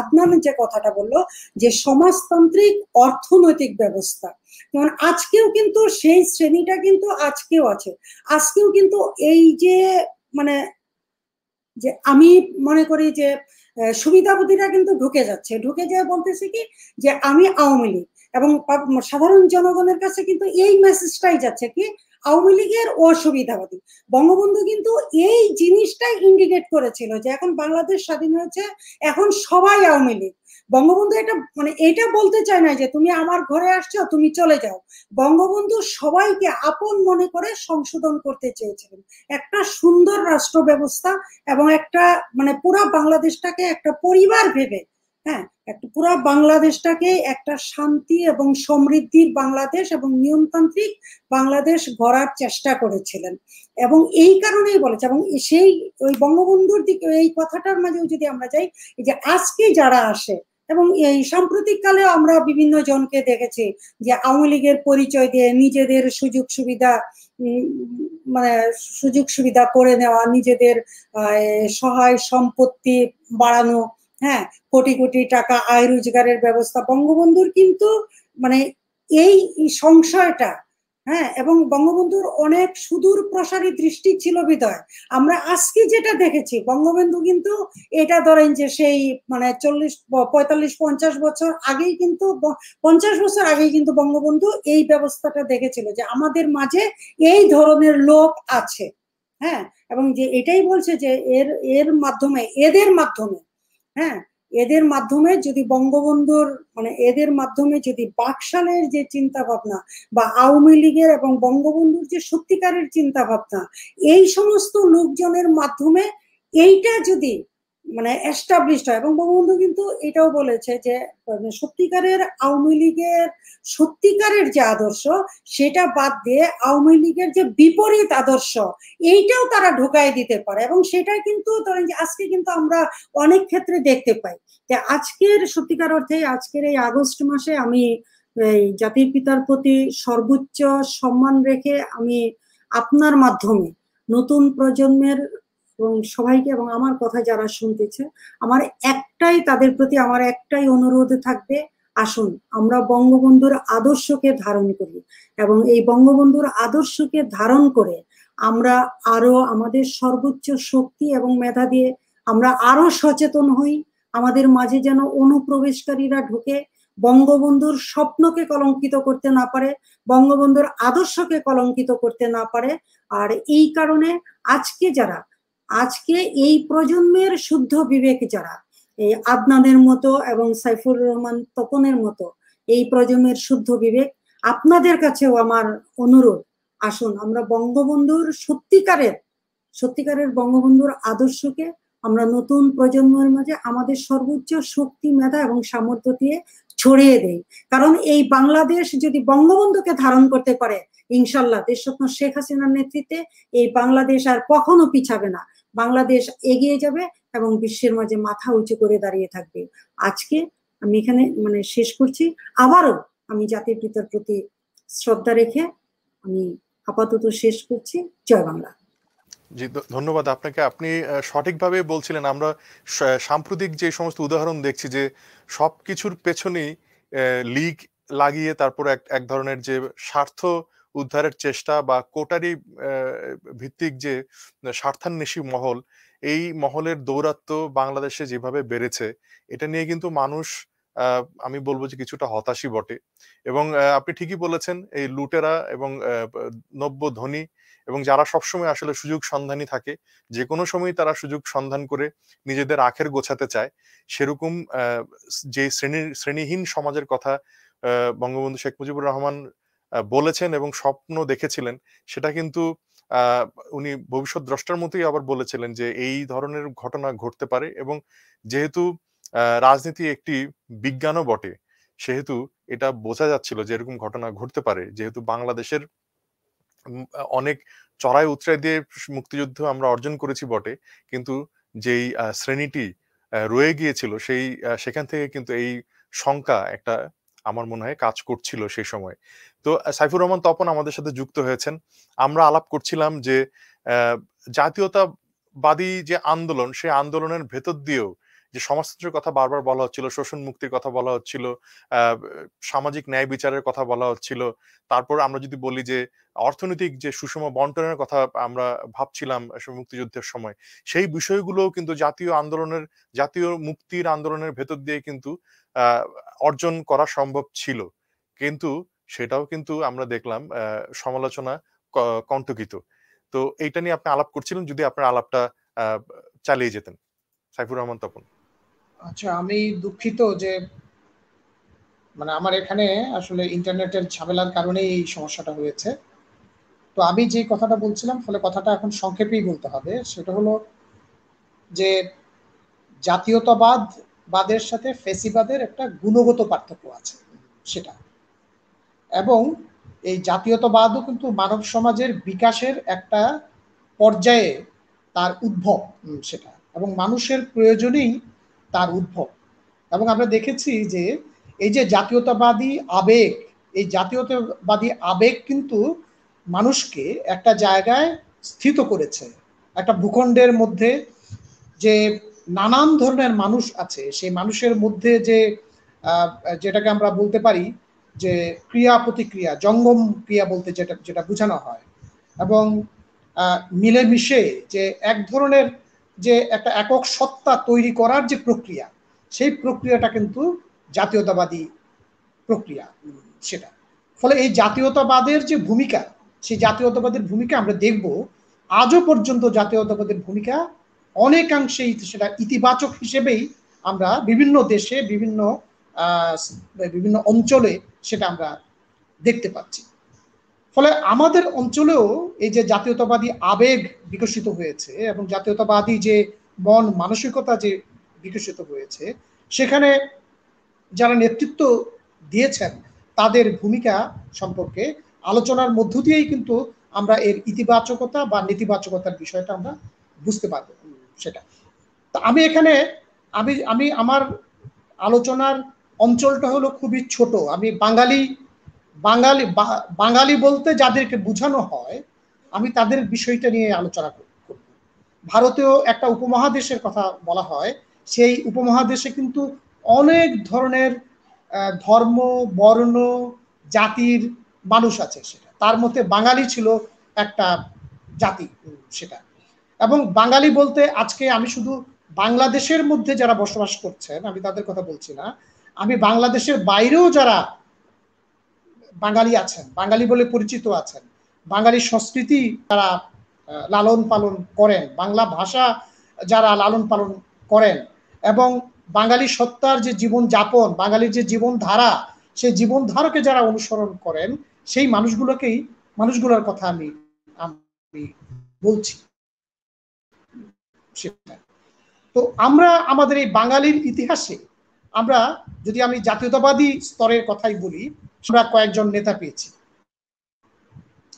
আদনান যে কথাটা বলল, যে সমাজতান্ত্রিক অর্থনৈতিক ব্যবস্থা। যেমন আজকেও কিন্তু সেই শ্রেণীটা কিন্তু আজকেও আছে। আজকেও কিন্তু এই যে মানে যে আমি মনে করি যে সুবিধাবতীরা কিন্তু ঢুকে যাচ্ছে। ঢুকে যায় বলতেছে কি, যে আমি আওয়ামী লীগ। এবং সাধারণ জনগণের কাছে কিন্তু এই মেসেজটাই যাচ্ছে কি, আওয়ামী লীগের অসুবিধাবাদী। বঙ্গবন্ধু কিন্তু এই জিনিসটাই ইন্ডিকেট করেছিল যে এখন বাংলাদেশ স্বাধীন হয়েছে, এখন সবাই আওয়ামী লীগ। বঙ্গবন্ধু এটা মানে এটা বলতে চায় না যে তুমি আমার ঘরে আসছো, তুমি চলে যাও। বঙ্গবন্ধু সবাইকে আপন মনে করে সংশোধন করতে চেয়েছিলেন। একটা সুন্দর রাষ্ট্র ব্যবস্থা এবং একটা মানে পুরা বাংলাদেশটাকে একটা পরিবার ভেবে হ্যাঁ একটা পুরো বাংলাদেশটাকে একটা শান্তি এবং সমৃদ্ধির বাংলাদেশ এবং নিয়মতান্ত্রিক বাংলাদেশ গড়ার চেষ্টা করেছিলেন। এবং এই কারণেই বলেছে, এবং সেই ওই বঙ্গবন্ধুর দিকে এই কথাটার মাঝেও যদি আমরা যাই যে আজকে যারা আসে, এবং এই সাম্প্রতিক কালে আমরা বিভিন্ন জনকে দেখেছি যে আওয়ামী লীগের পরিচয় দিয়ে নিজেদের সুযোগ সুবিধা মানে সুযোগ সুবিধা করে নেওয়া, নিজেদের সহায় সম্পত্তি বাড়ানো হ্যাঁ কোটি কোটি টাকা আয় রোজগারের ব্যবস্থা। বঙ্গবন্ধুর কিন্তু মানে এই সংশয়টা হ্যাঁ এবং বঙ্গবন্ধুর অনেক সুদূর প্রসারী দৃষ্টি ছিল বিদয়। আমরা আজকে যেটা দেখেছি, বঙ্গবন্ধু কিন্তু এটা ধরেন যে সেই মানে চল্লিশ, পঁয়তাল্লিশ, পঞ্চাশ বছর আগেই কিন্তু, পঞ্চাশ বছর আগেই কিন্তু বঙ্গবন্ধু এই ব্যবস্থাটা দেখেছিল যে আমাদের মাঝে এই ধরনের লোক আছে। হ্যাঁ এবং যে এটাই বলছে যে এর এর মাধ্যমে, এদের মাধ্যমে হ্যাঁ এদের মাধ্যমে যদি বঙ্গবন্ধুর মানে এদের মাধ্যমে যদি বাকশালের যে চিন্তা ভাবনা বা আওয়ামী লীগের এবং বঙ্গবন্ধুর যে সত্যিকারের চিন্তা ভাবনা এই সমস্ত লোকজনের মাধ্যমে এইটা যদি মানে এস্টাবলিশড হয়। এবং বঙ্গবন্ধু কিন্তু এটাও বলেছে যে মানে সত্যিকারের আওয়ামী লীগের, সত্যিকারের যে আদর্শ, সেটা বাদ দিয়ে আওয়ামী লীগের যে বিপরীত আদর্শ, এইটাও তারা ঢুকাই দিতে পারে। এবং সেটা কিন্তু ধরেন যে আজকে কিন্তু আমরা অনেক ক্ষেত্রে দেখতে পাই যে আজকের সত্যিকার অর্থে আজকের এই আগস্ট মাসে আমি এই জাতির পিতার প্রতি সর্বোচ্চ সম্মান রেখে আমি আপনার মাধ্যমে নতুন প্রজন্মের এবং সবাইকে এবং আমার কথা যারা শুনতেছে, আমার একটাই, তাদের প্রতি আমার একটাই অনুরোধ থাকবে, আসুন আমরা বঙ্গবন্ধুর আদর্শকে ধারণ করি এবং এই বঙ্গবন্ধুর আদর্শকে ধারণ করে আমরা আরও আমাদের সর্বোচ্চ শক্তি এবং মেধা দিয়ে আমরা আরও সচেতন হই, আমাদের মাঝে যেন অনুপ্রবেশকারীরা ঢুকে, বঙ্গবন্ধুর স্বপ্নকে কলঙ্কিত করতে না পারে, বঙ্গবন্ধুর আদর্শকে কলঙ্কিত করতে না পারে। আর এই কারণে আজকে যারা আজকে এই প্রজন্মের শুদ্ধ বিবেক যারা, এই আদনানের মতো এবং সাইফুর রহমান তপনের মতো এই প্রজন্মের শুদ্ধ বিবেক, আপনাদের কাছেও আমার অনুরোধ, আসুন আমরা বঙ্গবন্ধুর সত্যিকারের সত্যিকারের বঙ্গবন্ধুর আদর্শকে আমরা নতুন প্রজন্মের মাঝে আমাদের সর্বোচ্চ শক্তি, মেধা এবং সামর্থ্য দিয়ে ছড়িয়ে দেই। কারণ এই বাংলাদেশ যদি বঙ্গবন্ধুকে ধারণ করতে পারে ইনশাল্লাহ দেশরত্ন শেখ হাসিনার নেতৃত্বে এই বাংলাদেশ আর কখনো পিছাবে না। বাংলাদেশ এগিয়ে যাবে এবং বিশ্বের মাঝে মাথা উঁচু করে দাঁড়িয়ে থাকবে। আজকে আমি এখানে মানে শেষ করছি। আবারও আমি জাতির পিতার প্রতি শ্রদ্ধা রেখে আমি আপাতত শেষ করছি। জয় বাংলা। জি ধন্যবাদ আপনাকে। আপনি সঠিকভাবে বলছিলেন, আমরা সাম্প্রতিক যে সমস্ত উদাহরণ দেখছি যে সব কিছুর পেছনেই লিগ লাগিয়ে তারপর এক এক ধরনের যে স্বার্থ উদ্ধারের চেষ্টা বা কোটারি ভিত্তিক যে স্বার্থান্বেষী মহল, এই মহলের দৌরাত্ম বাংলাদেশে যেভাবে বেড়েছে, এটা নিয়ে কিন্তু মানুষ আমি বলব যে কিছুটা হতাশই বটে। এবং আপনি ঠিকই বলেছেন, এই লুটেরা এবং নব্য ধনী এবং যারা সবসময় আসলে সুযোগ সন্ধানী থাকে, যে কোনো সময় তারা সুযোগ সন্ধান করে নিজেদের আখের গোছাতে চায়, সেরকম যে শ্রেণির শ্রেণীহীন সমাজের কথা বঙ্গবন্ধু শেখ মুজিবুর রহমান বলেছেন এবং স্বপ্ন দেখেছিলেন, সেটা কিন্তু উনি ভবিষ্যৎ দ্রষ্টার মতোই আবার বলেছিলেন যে এই ধরনের ঘটনা ঘটতে পারে এবং যেহেতু রাজনীতি একটি বিজ্ঞানও বটে, সেহেতু এটা বোঝা যাচ্ছিল যে এরকম ঘটনা ঘটতে পারে। যেহেতু বাংলাদেশের অনেক চড়াই উতরাই দিয়ে মুক্তিযুদ্ধ আমরা অর্জন করেছি বটে, কিন্তু যেই শ্রেণীটি রয়ে গিয়েছিল সেই সেখান থেকে কিন্তু এই শঙ্কা একটা আমার মনে হয়, কাজ করছিল সেই সময়। তো সাইফুর রহমান তপন আমাদের সাথে যুক্ত হয়েছেন। আমরা আলাপ করছিলাম যে জাতীয়তাবাদী যে আন্দোলন সেই আন্দোলনের ভেতর দিয়েও যে সমাজতন্ত্রের কথা বারবার বলা হচ্ছিল, শোষণ মুক্তির কথা বলা হচ্ছিল সামাজিক ন্যায় বিচারের কথা বলা হচ্ছিল, তারপর আমরা যদি বলি যে, অর্থনৈতিক যে সুষম বন্টনের কথা আমরা ভাবছিলাম মুক্তিযুদ্ধের সময়, সেই বিষয়গুলো কিন্তু জাতীয় আন্দোলনের, জাতীয় মুক্তির আন্দোলনের ভেতর দিয়ে কিন্তু অর্জন করা সম্ভব ছিল। কিন্তু সেটাও কিন্তু আমরা দেখলাম সমালোচনা কণ্টকিত। তো এইটা নিয়ে আপনি আলাপ করছিলেন যদি আপনার আলাপটা চালিয়ে যেতেন। সাইফুর রহমান, তপন। আচ্ছা আমি দুঃখিত যে মানে আমার এখানে আসলে ইন্টারনেটের ঝামেলার কারণে এই সমস্যাটা হয়েছে। তো আমি যে কথাটা বলছিলাম, ফলে কথাটা এখন সংক্ষেপেই বলতে হবে। সেটা হলো যে জাতীয়তাবাদ বাদের সাথে ফেসিবাদের একটা গুণগত পার্থক্য আছে, সেটা। এবং এই জাতীয়তাবাদও কিন্তু মানব সমাজের বিকাশের একটা পর্যায়ে তার উদ্ভব সেটা। এবং মানুষের প্রয়োজনেই তার উদ্ভব। এবং আমরা দেখেছি যে এই যে জাতীয়তাবাদী আবেগ, এই জাতীয়তাবাদী আবেগ কিন্তু মানুষকে একটা জায়গায় স্থিত করেছে। একটা ভূখণ্ডের মধ্যে যে নানান ধরনের মানুষ আছে। সেই মানুষের মধ্যে যে যেটাকে আমরা বলতে পারি যে, ক্রিয়া প্রতিক্রিয়া, জঙ্গম ক্রিয়া বলতে যেটা যেটা বোঝানো হয়। এবং মিলেমিশে যে এক ধরনের যে একটা একক সত্তা তৈরি করার যে প্রক্রিয়া, সেই প্রক্রিয়াটা কিন্তু জাতীয়তাবাদী প্রক্রিয়া সেটা। ফলে এই জাতীয়তাবাদের যে ভূমিকা, সেই জাতীয়তাবাদের ভূমিকা আমরা দেখব। আজও পর্যন্ত জাতীয়তাবাদের ভূমিকা অনেকাংশেই সেটা ইতিবাচক হিসেবেই আমরা বিভিন্ন দেশে, বিভিন্ন বিভিন্ন অঞ্চলে সেটা আমরা দেখতে পাচ্ছি। ফলে আমাদের অঞ্চলেও এই যে জাতীয়তাবাদী আবেগ বিকশিত হয়েছে এবং জাতীয়তাবাদী যে মন মানসিকতা যে বিকশিত হয়েছে, সেখানে যারা নেতৃত্ব দিয়েছেন, তাদের ভূমিকা সম্পর্কে আলোচনার মধ্য দিয়েই কিন্তু আমরা এর ইতিবাচকতা বা নেতিবাচকতার বিষয়টা আমরা বুঝতে পারব। সেটা। তা আমি এখানে, আমি আমি আমার আলোচনার অঞ্চলটা হলো খুবই ছোট। আমি বাঙালি বাঙালি বাঙালি বলতে যাদেরকে বোঝানো হয়, আমি তাদের বিষয়টা নিয়ে আলোচনা করব। ভারতীয় একটা উপমহাদেশের কথা বলা হয়, সেই উপমহাদেশে কিন্তু অনেক ধরনের ধর্ম, বর্ণ, জাতির মানুষ আছে সেটা। তার মধ্যে বাঙালি ছিল একটা জাতি সেটা। এবং বাঙালি বলতে আজকে আমি শুধু বাংলাদেশের মধ্যে যারা বসবাস করছেন, আমি তাদের কথা বলছি না, আমি বাংলাদেশের বাইরেও যারা বাঙালি আছেন, বাঙালি বলে পরিচিত আছেন, বাঙালি সংস্কৃতি যারা লালন পালন করেন, বাংলা ভাষা যারা লালন পালন করেন, এবং বাঙালি সত্তার যে জীবন যাপন বাঙালির যে জীবন ধারা, সেই জীবন ধারাকে যারা অনুসরণ করেন, সেই মানুষগুলোকেই, মানুষগুলোর কথা আমি আমি বলছি। সেটা তো আমরা আমাদের এই বাঙালির ইতিহাসে আমরা যদি আমি জাতীয়তাবাদী স্তরের কথাই বলি, আমরা কয়েকজন নেতা পেয়েছি।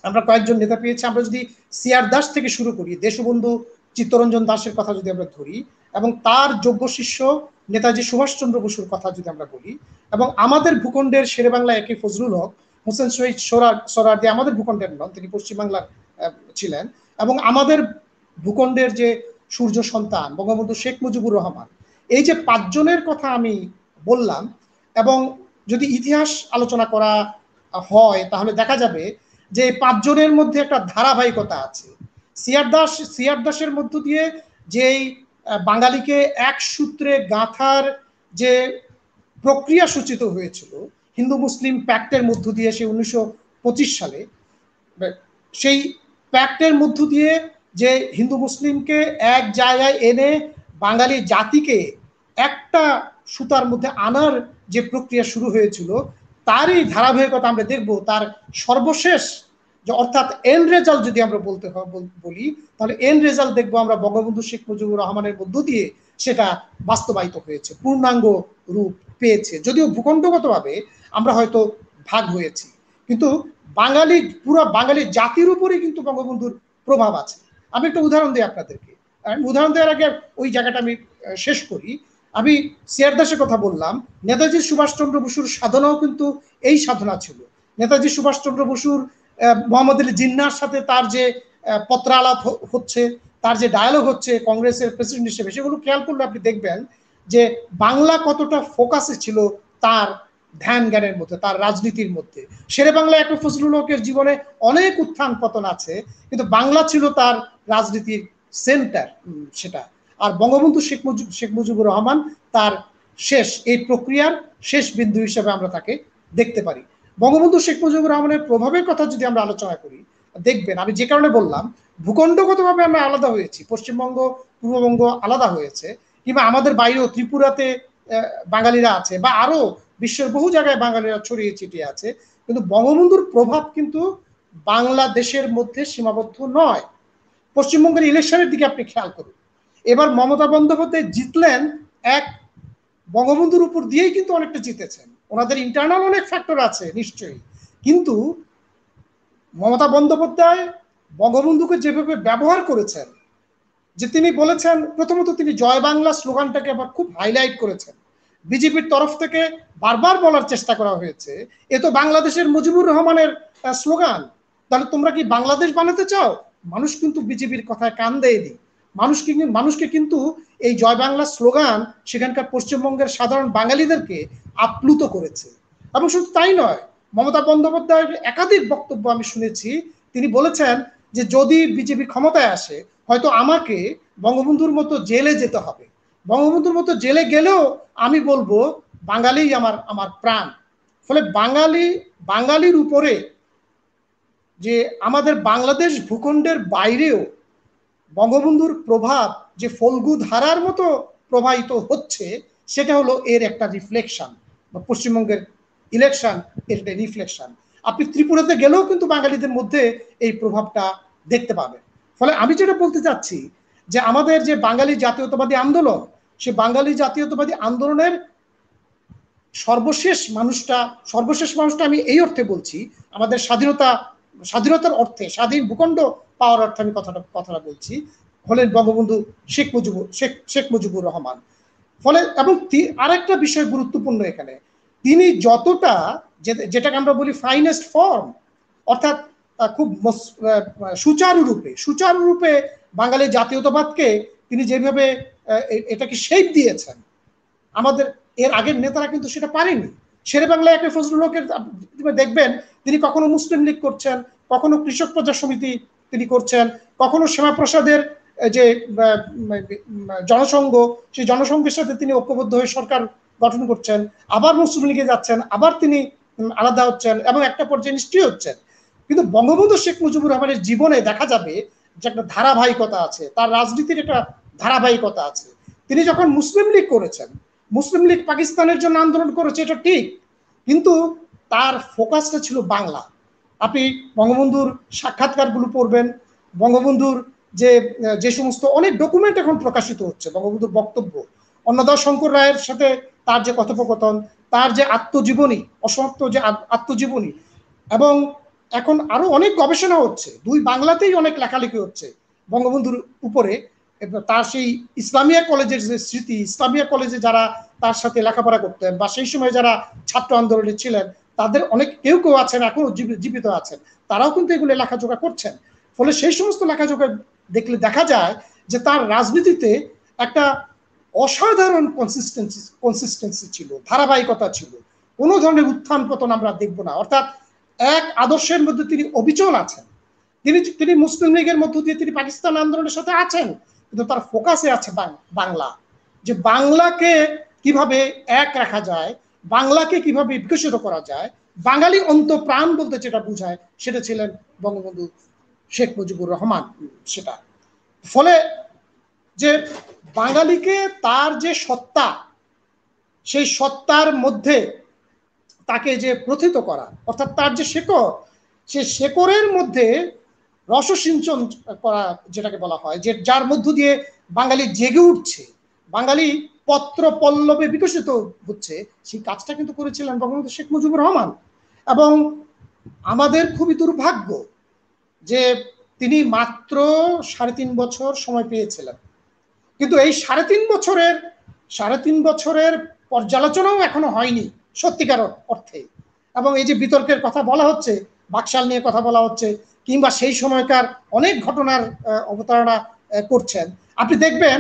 আমরা কয়েকজন নেতা পেয়েছি। আমরা যদি সিআর দাস থেকে শুরু করি, দেশবন্ধু চিত্তরঞ্জন দাসের কথা যদি আমরা ধরি, এবং তার যোগ্য শিষ্য নেতাজি সুভাষচন্দ্র বসুর কথা যদি আমরা বলি, এবং আমাদের ভূখণ্ডের শেরে বাংলা একে ফজলুল হক, হোসেন শহীদ সোরার সোরারদি আমাদের ভূখণ্ডের নন, তিনি পশ্চিমবাংলার ছিলেন। এবং আমাদের ভূখণ্ডের যে সূর্য সন্তান, বঙ্গবন্ধু শেখ মুজিবুর রহমান। এই যে পাঁচজনের কথা আমি বললাম এবং যদি ইতিহাস আলোচনা করা হয়, তাহলে দেখা যাবে যে পাঁচজনের মধ্যে একটা ধারাবাহিকতা আছে। সিয়ার দাস, সিয়ার দাসের মধ্য দিয়ে যেই বাঙালিকে এক সূত্রে গাঁথার যে প্রক্রিয়া সূচিত হয়েছিল, হিন্দু মুসলিম প্যাক্টের মধ্য দিয়ে সে উনিশশো পঁচিশ সালে, সেই প্যাক্টের মধ্য দিয়ে যে হিন্দু মুসলিমকে এক জায়গায় এনে বাঙালি জাতিকে একটা সুতার মধ্যে আনার যে প্রক্রিয়া শুরু হয়েছিল, তারই ধারাবাহিকতা আমরা দেখব। তার সর্বশেষ যে অর্থাৎ এন রেজাল্ট যদি আমরা বলতে বলি তাহলে এন রেজাল্ট দেখব আমরা বঙ্গবন্ধু শেখ মুজিবুর রহমানের মধ্য দিয়ে সেটা বাস্তবায়িত হয়েছে, পূর্ণাঙ্গ রূপ পেয়েছে। যদিও ভূখণ্ডগতভাবে আমরা হয়তো ভাগ হয়েছি, কিন্তু বাঙালি, পুরো বাঙালি জাতির উপরে কিন্তু বঙ্গবন্ধুর প্রভাব আছে। আমি একটা উদাহরণ দিই আপনাদেরকে। উদাহরণ দেওয়ার আগে ওই জায়গাটা আমি শেষ করি। আমি সিয়ার দাসের কথা বললাম। নেতাজি সুভাষচন্দ্র বসুর সাধনাও কিন্তু এই সাধনা ছিল। নেতাজি সুভাষচন্দ্র বসুর মোহাম্মদ আলী জিন্নার সাথে তার যে পত্রালাপ হচ্ছে, তার যে ডায়ালগ হচ্ছে কংগ্রেসের প্রেসিডেন্ট হিসেবে, সেগুলো খেয়াল করলে আপনি দেখবেন যে বাংলা কতটা ফোকাসে ছিল তার ধ্যান জ্ঞানের মধ্যে, তার রাজনীতির মধ্যে। শেরে বাংলা একটা ফজলুল হকের জীবনে অনেক উত্থান পতন আছে, কিন্তু বাংলা ছিল তার রাজনীতির সেন্টার সেটা। আর বঙ্গবন্ধু শেখ মুজিব শেখ মুজিবুর রহমান তার শেষ, এই প্রক্রিয়ার শেষ বিন্দু হিসেবে আমরা তাকে দেখতে পারি। বঙ্গবন্ধু শেখ মুজিবুর রহমানের প্রভাবের কথা যদি আমরা আলোচনা করি, দেখবেন, আমি যে কারণে বললাম, ভূখণ্ডগতভাবে আমরা আলাদা হয়েছি, পশ্চিমবঙ্গ, পূর্ববঙ্গ আলাদা হয়েছে, কিংবা আমাদের বাইরেও ত্রিপুরাতে বাঙালিরা আছে, বা আরও বিশ্বের বহু জায়গায় বাঙালিরা ছড়িয়ে ছিটিয়ে আছে, কিন্তু বঙ্গবন্ধুর প্রভাব কিন্তু বাংলাদেশের মধ্যে সীমাবদ্ধ নয়। পশ্চিমবঙ্গের ইলেকশনের দিকে আপনি খেয়াল করুন। এবার মমতা বন্দ্যোপাধ্যায় জিতলেন এক বঙ্গবন্ধুর উপর দিয়েই কিন্তু অনেকটা জিতেছেন। ওনাদের ইন্টারনাল অনেক ফ্যাক্টর আছে, নিশ্চয়ই। কিন্তু মমতা বন্দ্যোপাধ্যায় বঙ্গবন্ধুকে যেভাবে ব্যবহার করেছেন, যে তিনি বলেছেন, প্রথমত তিনি জয় বাংলা স্লোগানটাকে আবার খুব হাইলাইট করেছেন। বিজেপির তরফ থেকে বারবার বলার চেষ্টা করা হয়েছে। এ তো বাংলাদেশের মুজিবুর রহমানের স্লোগান। তাহলে তোমরা কি বাংলাদেশ বানাতে চাও? মানুষ কিন্তু বিজেপির কথায় কান দেয়নি। মানুষকে মানুষকে কিন্তু এই জয় বাংলা স্লোগান সেখানকার পশ্চিমবঙ্গের সাধারণ বাঙালিদেরকে আপ্লুত করেছে। এবং শুধু তাই নয়, মমতা বন্দ্যোপাধ্যায়ের একাধিক বক্তব্য আমি শুনেছি। তিনি বলেছেন যে, যদি বিজেপি ক্ষমতায় আসে, হয়তো আমাকে বঙ্গবন্ধুর মতো জেলে যেতে হবে। বঙ্গবন্ধুর মতো জেলে গেলেও আমি বলব বাঙালি আমার আমার প্রাণ। ফলে বাঙালি, বাঙালির উপরে যে আমাদের বাংলাদেশ ভূখণ্ডের বাইরেও বঙ্গবন্ধুর প্রভাব যে ফলগু ধারার মতো প্রবাহিত হচ্ছে, সেটা হলো এর একটা রিফ্লেকশন বা পশ্চিমবঙ্গের ইলেকশন এর একটা রিফ্লেকশন আপনি ত্রিপুরাতে গেলেও কিন্তু বাঙালিদের মধ্যে এই প্রভাবটা দেখতে পাবেন। ফলে আমি যেটা বলতে চাচ্ছি, যে আমাদের যে বাঙালি জাতীয়তাবাদী আন্দোলন সে বাঙালি জাতীয়তাবাদী আন্দোলনের সর্বশেষ মানুষটা সর্বশেষ মানুষটা আমি এই অর্থে বলছি, আমাদের স্বাধীনতা, স্বাধীনতার অর্থে, স্বাধীন ভূখণ্ড পাওয়ার অর্থে আমি কথাটা কথাটা বলছি, হলেন বঙ্গবন্ধু শেখ মুজিবুর, শেখ শেখ মুজিবুর রহমান। ফলে, এবং আরেকটা বিষয় গুরুত্বপূর্ণ এখানে, তিনি যতটা যেটাকে আমরা বলি ফাইনেস্ট ফর্ম অর্থাৎ খুব সুচারুরূপে সুচারুরূপে বাঙালি জাতীয়তাবাদকে তিনি যেভাবে এটাকে শেপ দিয়েছেন, আমাদের, এর আগের নেতারা কিন্তু সেটা পারেনি। শেরে বাংলায় একটা ফজলুল হকের দেখবেন, তিনি কখনো মুসলিম লীগ করছেন, কখনো কৃষক প্রজা সমিতি তিনি করছেন, কখনো শ্যামাপ্রসাদের যে জনসংঘ, সেই জনসংঘের সাথে তিনি ঐক্যবদ্ধ হয়ে সরকার গঠন করছেন, আবার মুসলিম লীগে যাচ্ছেন, আবার তিনি আলাদা হচ্ছেন এবং একটা পর্যায়ে নিশ্চয়ই হচ্ছেন। কিন্তু বঙ্গবন্ধু শেখ মুজিবুর রহমানের জীবনে দেখা যাবে যে একটা ধারাবাহিকতা আছে, তার রাজনীতির একটা ধারাবাহিকতা আছে। তিনি যখন মুসলিম লীগ করেছেন, মুসলিম লীগ পাকিস্তানের জন্য আন্দোলন করেছে, এটা ঠিক, কিন্তু তার ফোকাসটা ছিল বাংলা। আপনি বঙ্গবন্ধুর সাক্ষাৎকারগুলো পড়বেন, বঙ্গবন্ধুর যে যে সমস্ত অনেক ডকুমেন্ট এখন প্রকাশিত হচ্ছে, বঙ্গবন্ধুর বক্তব্য। অন্নদা শঙ্কর রায়ের সাথে তার যে কথোপকথন, তার যে আত্মজীবনী, অসমাপ্ত যে আত্মজীবনী, এবং এখন আরও অনেক গবেষণা হচ্ছে। দুই বাংলাতেই অনেক লেখালেখি হচ্ছে বঙ্গবন্ধুর উপরে। তার সেই ইসলামিয়া কলেজের যে স্মৃতি, ইসলামিয়া কলেজে যারা তার সাথে লেখাপড়া করতেন বা সেই সময় যারা ছাত্র আন্দোলনে ছিলেন, তাদের অনেক কেউ কেউ আছেন, এখনও জীবিত আছেন। তারাও কিন্তু এগুলো লেখাজোখা করছেন। ফলে সেই সমস্ত লেখাজোখা দেখলে দেখা যায় যে তার রাজনীতিতে একটা অসাধারণ কনসিস্টেন্সি কনসিস্টেন্সি ছিল, ধারাবাহিকতা ছিল। কোনো ধরনের উত্থান পতন আমরা দেখব না। অর্থাৎ এক আদর্শের মধ্যে তিনি অবিচল আছেন। তিনি তিনি মুসলিম লীগের মধ্য দিয়ে তিনি পাকিস্তান আন্দোলনের সাথে আছেন। কিন্তু তার ফোকাসে আছে বাংলা। যে বাংলাকে কীভাবে এক রাখা যায়, বাংলাকে কীভাবে বিকশিত করা যায়, বাঙালি অন্ত প্রাণ বলতে যেটা বুঝায় সেটা ছিলেন বঙ্গবন্ধু শেখ মুজিবুর রহমান, সেটা। ফলে যে বাঙালিকে তার যে সত্তা, সেই সত্তার মধ্যে তাকে যে প্রথিত করা, অর্থাৎ তার যে শেকড়, সে শেকড়ের মধ্যে রসসিঞ্চন করা যেটাকে বলা হয়, যে যার মধ্য দিয়ে বাঙালি জেগে উঠছে, বাঙালি পত্র পল্লবে বিকশিত হচ্ছে, সেই কাজটা কিন্তু করেছিলেন বঙ্গবন্ধু শেখ মুজিবুর রহমান। এবং আমাদের খুবই দুর্ভাগ্য যে তিনি মাত্র সাড়ে তিন বছর সময় পেয়েছিলেন। কিন্তু এই সাড়ে তিন বছরের, সাড়ে তিন বছরের পর্যালোচনাও এখনও হয়নি, সত্যিকার অর্থে। এবং এই যে বিতর্কের কথা বলা হচ্ছে, বাকশাল নিয়ে কথা বলা হচ্ছে কিংবা সেই সময়কার অনেক ঘটনার অবতারণা করছেন। আপনি দেখবেন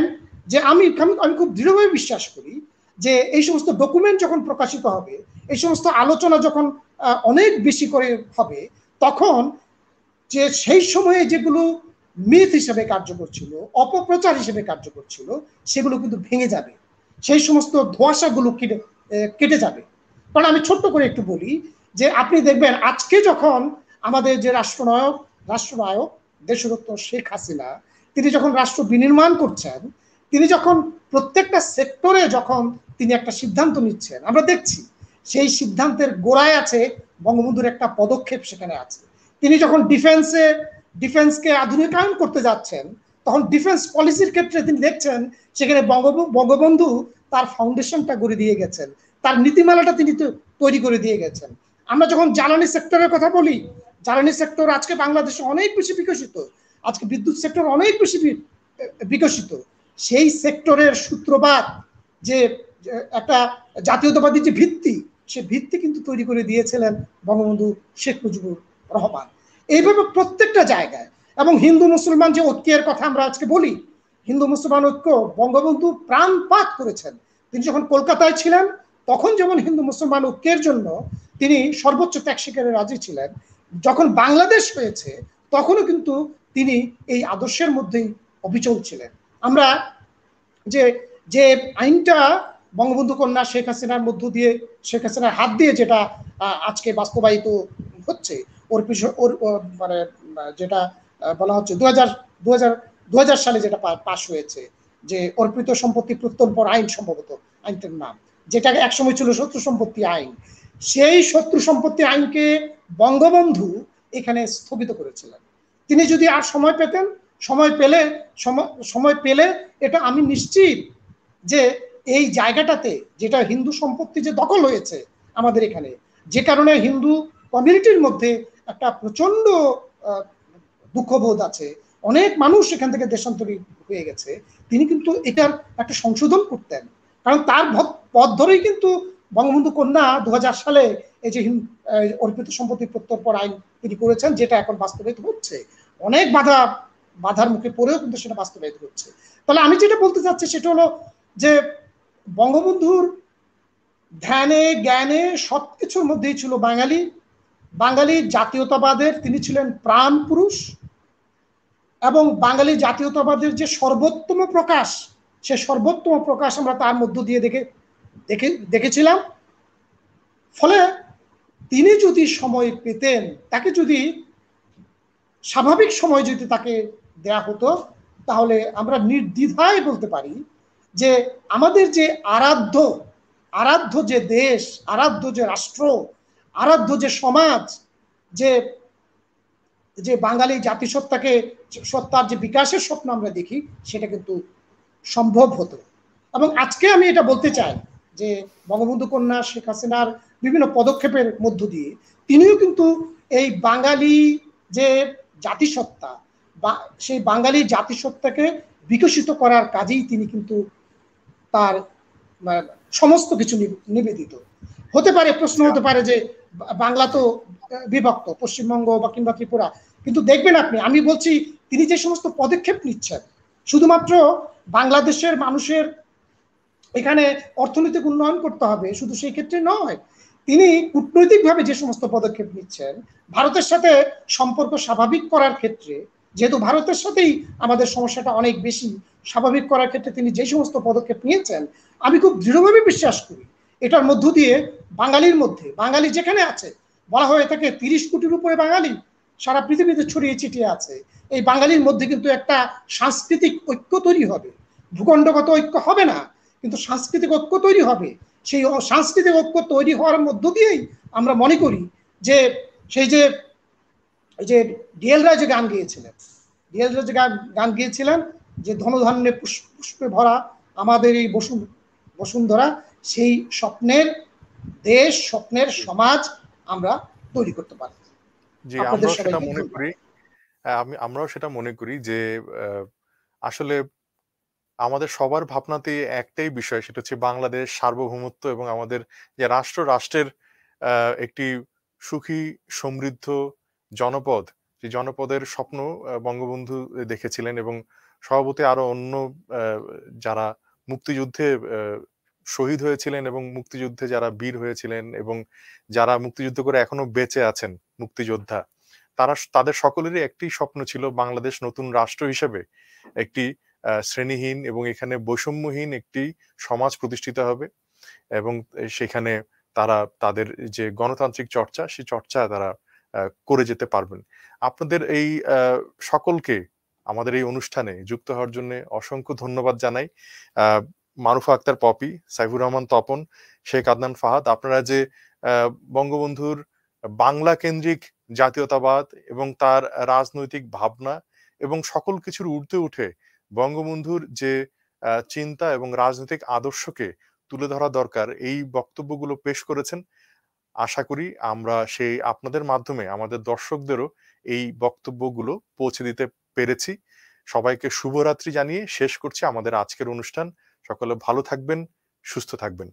যে আমি আমি খুব দৃঢ়ভাবে বিশ্বাস করি যে এই সমস্ত ডকুমেন্ট যখন প্রকাশিত হবে, এই সমস্ত আলোচনা যখন অনেক বেশি করে হবে, তখন যে সেই সময়ে যেগুলো মিথ হিসেবে কার্যকর ছিল, অপপ্রচার হিসেবে কার্যকর ছিল, সেগুলো কিন্তু ভেঙে যাবে। সেই সমস্ত ধোয়াশাগুলো কেটে কেটে যাবে। কারণ আমি ছোট্ট করে একটু বলি যে আপনি দেখবেন আজকে যখন আমাদের যে রাষ্ট্রনায়ক রাষ্ট্রনায়ক দেশরত্ন শেখ হাসিনা, তিনি যখন রাষ্ট্র বিনির্মাণ করছেন, তিনি যখন প্রত্যেকটা সেক্টরে যখন তিনি একটা সিদ্ধান্ত নিচ্ছেন, আমরা দেখছি সেই সিদ্ধান্তের গোড়ায় আছে বঙ্গবন্ধুর একটা পদক্ষেপ সেখানে আছে। তিনি যখন ডিফেন্সে ডিফেন্সকে আধুনিকায়ন করতে যাচ্ছেন, তখন ডিফেন্স পলিসির ক্ষেত্রে তিনি দেখছেন সেখানে বঙ্গবন্ধু তার ফাউন্ডেশনটা গড়ে দিয়ে গেছেন, তার নীতিমালাটা তিনি তৈরি করে দিয়ে গেছেন। আমরা যখন জ্বালানি সেক্টরের কথা বলি জ্বালানি সেক্টর আজকে বাংলাদেশে অনেক বেশি বিকশিত, আজকে বিদ্যুৎ সেক্টর অনেক বেশি বিকশিত। সেই সেক্টরের সূত্রপাত যে, একটা জাতীয়তাবাদী যে ভিত্তি, সে ভিত্তি কিন্তু তৈরি করে দিয়েছিলেন বঙ্গবন্ধু শেখ মুজিবুর রহমান। এইভাবে প্রত্যেকটা জায়গায়, এবং হিন্দু মুসলমান যে ঐক্যের কথা আমরা আজকে বলি, হিন্দু মুসলমান ঐক্য বঙ্গবন্ধু প্রাণপাত করেছেন। তিনি যখন কলকাতায় ছিলেন, তখন যেমন হিন্দু মুসলমান ঐক্যের জন্য তিনি সর্বোচ্চ ত্যাগ স্বীকারে রাজি ছিলেন যখন বাংলাদেশ হয়েছে, তখনও কিন্তু তিনি এই আদর্শের মধ্যেই অবিচল ছিলেন। আমরা যে যে আইনটা বঙ্গবন্ধু কন্যা শেখ হাসিনার মধ্য দিয়ে, শেখ হাসিনার হাত দিয়ে যেটা আজকে বাস্তবায়িত হচ্ছে, ওর পিছনে, ওর মানে যেটা বলা হচ্ছে দু হাজার সালে যেটা পাশ হয়েছে, যে অর্পিত সম্পত্তি প্রত্যর্পণ আইন সম্ভবত, আইনটার নাম যেটা একসময় ছিল শত্রু সম্পত্তি আইন। সেই শত্রু সম্পত্তি আইনকে বঙ্গবন্ধু এখানে স্থগিত করেছিলেন। তিনি যদি আর সময় পেতেন, সময় পেলে সময় পেলে এটা আমি নিশ্চিত যে এই জায়গাটাতে যেটা হিন্দু সম্পত্তি যে দখল হয়েছে আমাদের এখানে, যে কারণে হিন্দু কমিউনিটির মধ্যে একটা প্রচণ্ড দুঃখবোধ আছে। অনেক মানুষ এখান থেকে দেশান্তরিত হয়ে গেছে। তিনি কিন্তু এটার একটা সংশোধন করতেন। কারণ তার পথ ধরেই কিন্তু বঙ্গবন্ধু কন্যা দু হাজার সালে এই যে অর্পিত সম্পত্তি প্রত্যর্পণ আইন তিনি করেছেন, যেটা এখন বাস্তবায়িত হচ্ছে। অনেক বাধা, বাধার মুখে পড়েও কিন্তু সেটা বাস্তবায়িত হচ্ছে। তাহলে আমি যেটা বলতে চাচ্ছি সেটা হলো যে বঙ্গবন্ধুর ধ্যানে, জ্ঞানে সব কিছুর মধ্যেই ছিল বাঙালি। বাঙালি জাতীয়তাবাদের তিনি ছিলেন প্রাণ পুরুষ এবং বাঙালি জাতীয়তাবাদের যে সর্বোত্তম প্রকাশ, সে সর্বোত্তম প্রকাশ আমরা তার মধ্য দিয়ে দেখে দেখে, দেখেছিলাম। ফলে তিনি যদি সময় পেতেন, তাকে যদি স্বাভাবিক সময় যদি তাকে দেয়া হতো, তাহলে আমরা নির্দ্বিধায় বলতে পারি যে আমাদের যে আরাধ্য আরাধ্য যে দেশ, আরাধ্য যে রাষ্ট্র, আরাধ্য যে সমাজ, যে যে বাঙালি জাতিসত্তাকে, সত্তার যে বিকাশের স্বপ্ন আমরা দেখি, সেটা কিন্তু সম্ভব হতো। এবং আজকে আমি এটা বলতে চাই যে বঙ্গবন্ধু কন্যা শেখ হাসিনার বিভিন্ন পদক্ষেপের মধ্য দিয়ে, তিনিও কিন্তু এই বাঙালি যে জাতিসত্তা, বা সেই বাঙালি জাতিসত্তাকে বিকশিত করার কাজেই তিনি কিন্তু তার সমস্ত কিছু নিবেদিত। হতে পারে, প্রশ্ন হতে পারে যে বাংলা তো বিভক্ত, পশ্চিমবঙ্গ বা কিংবা ত্রিপুরা, কিন্তু দেখবেন আপনি, আমি বলছি, তিনি যে সমস্ত পদক্ষেপ নিচ্ছেন, শুধুমাত্র বাংলাদেশের মানুষের এখানে অর্থনৈতিক উন্নয়ন করতে হবে, শুধু সেই ক্ষেত্রে নয়। তিনি কূটনৈতিকভাবে যে সমস্ত পদক্ষেপ নিচ্ছেন, ভারতের সাথে সম্পর্ক স্বাভাবিক করার ক্ষেত্রে, যেহেতু ভারতের সাথেই আমাদের সমস্যাটা অনেক বেশি, স্বাভাবিক করার ক্ষেত্রে তিনি যে সমস্ত পদক্ষেপ নিয়েছেন, আমি খুব দৃঢ়ভাবে বিশ্বাস করি। এটার মধ্য দিয়ে বাঙালির মধ্যে, বাঙালি যেখানে আছে, বলা হয়ে থাকে তিরিশ কোটির উপরে বাঙালি, সারা পৃথিবীতে ছড়িয়ে ছিটিয়ে আছে। এই বাঙালির মধ্যে কিন্তু একটা সাংস্কৃতিক ঐক্য তৈরি হবে। ভূখণ্ডগত ঐক্য হবে না কিন্তু সাংস্কৃতিক ঐক্য তৈরি হবে। সেই সাংস্কৃতিক ঐক্য তৈরি হওয়ার মধ্য দিয়েই আমরা মনে করি যে সেই যে এই যে ডিএল রায় যে গান গিয়েছিলেন ডিএল রায় যে গান গিয়েছিলেন যে ধনধান্যে পুষ্পে ভরা আমাদের এই বসুন বসুন্ধরা সেই স্বপ্নের দেশ স্বপ্নের সমাজ আমরা তৈরি করতে পারি জি আমরাও সেটা মনে করি। আমি আমরাও সেটা মনে করি যে আসলে আমাদের সবার ভাবনাতে একটাই বিষয়, সেটা হচ্ছে বাংলাদেশ সার্বভৌমত্ব এবং আমাদের যে রাষ্ট্র, রাষ্ট্রের একটি সুখী, সমৃদ্ধ জনপদ। যে জনপদের স্বপ্ন বঙ্গবন্ধু দেখেছিলেন এবং সভাপতি আরও অন্য যারা মুক্তিযুদ্ধে শহীদ হয়েছিলেন এবং মুক্তিযুদ্ধে যারা বীর হয়েছিলেন এবং যারা মুক্তিযুদ্ধ করে এখনও বেঁচে আছেন মুক্তিযোদ্ধা, তারা তাদের সকলেরই একটি স্বপ্ন ছিল বাংলাদেশ নতুন রাষ্ট্র হিসেবে একটি শ্রেণীহীন এবং এখানে বৈষম্যহীন একটি সমাজ প্রতিষ্ঠিত হবে এবং সেখানে তারা তাদের যে গণতান্ত্রিক চর্চা সেই চর্চা তারা করে যেতে পারবেন। আপনাদের এই সকলকে আমাদের এই অনুষ্ঠানে যুক্ত হওয়ার জন্য অসংখ্য ধন্যবাদ জানাই। মারুফা আক্তার পপি, সাইফুর রহমান তপন, শেখ আদনান ফাহাদ, আপনারা যে বঙ্গবন্ধুর বাংলা কেন্দ্রিক জাতীয়তাবাদ এবং তার রাজনৈতিক ভাবনা এবং সকল কিছুর ঊর্ধ্বে উঠে বঙ্গবন্ধুর যে চিন্তা এবং রাজনৈতিক আদর্শকে তুলে ধরা দরকার, এই বক্তব্যগুলো পেশ করেছেন। আশা করি আমরা সেই আপনাদের মাধ্যমে, আমাদের দর্শকদেরও এই বক্তব্যগুলো পৌঁছে দিতে পেরেছি। সবাইকে শুভরাত্রি জানিয়ে শেষ করছি আমাদের আজকের অনুষ্ঠান। সকলে ভালো থাকবেন, সুস্থ থাকবেন।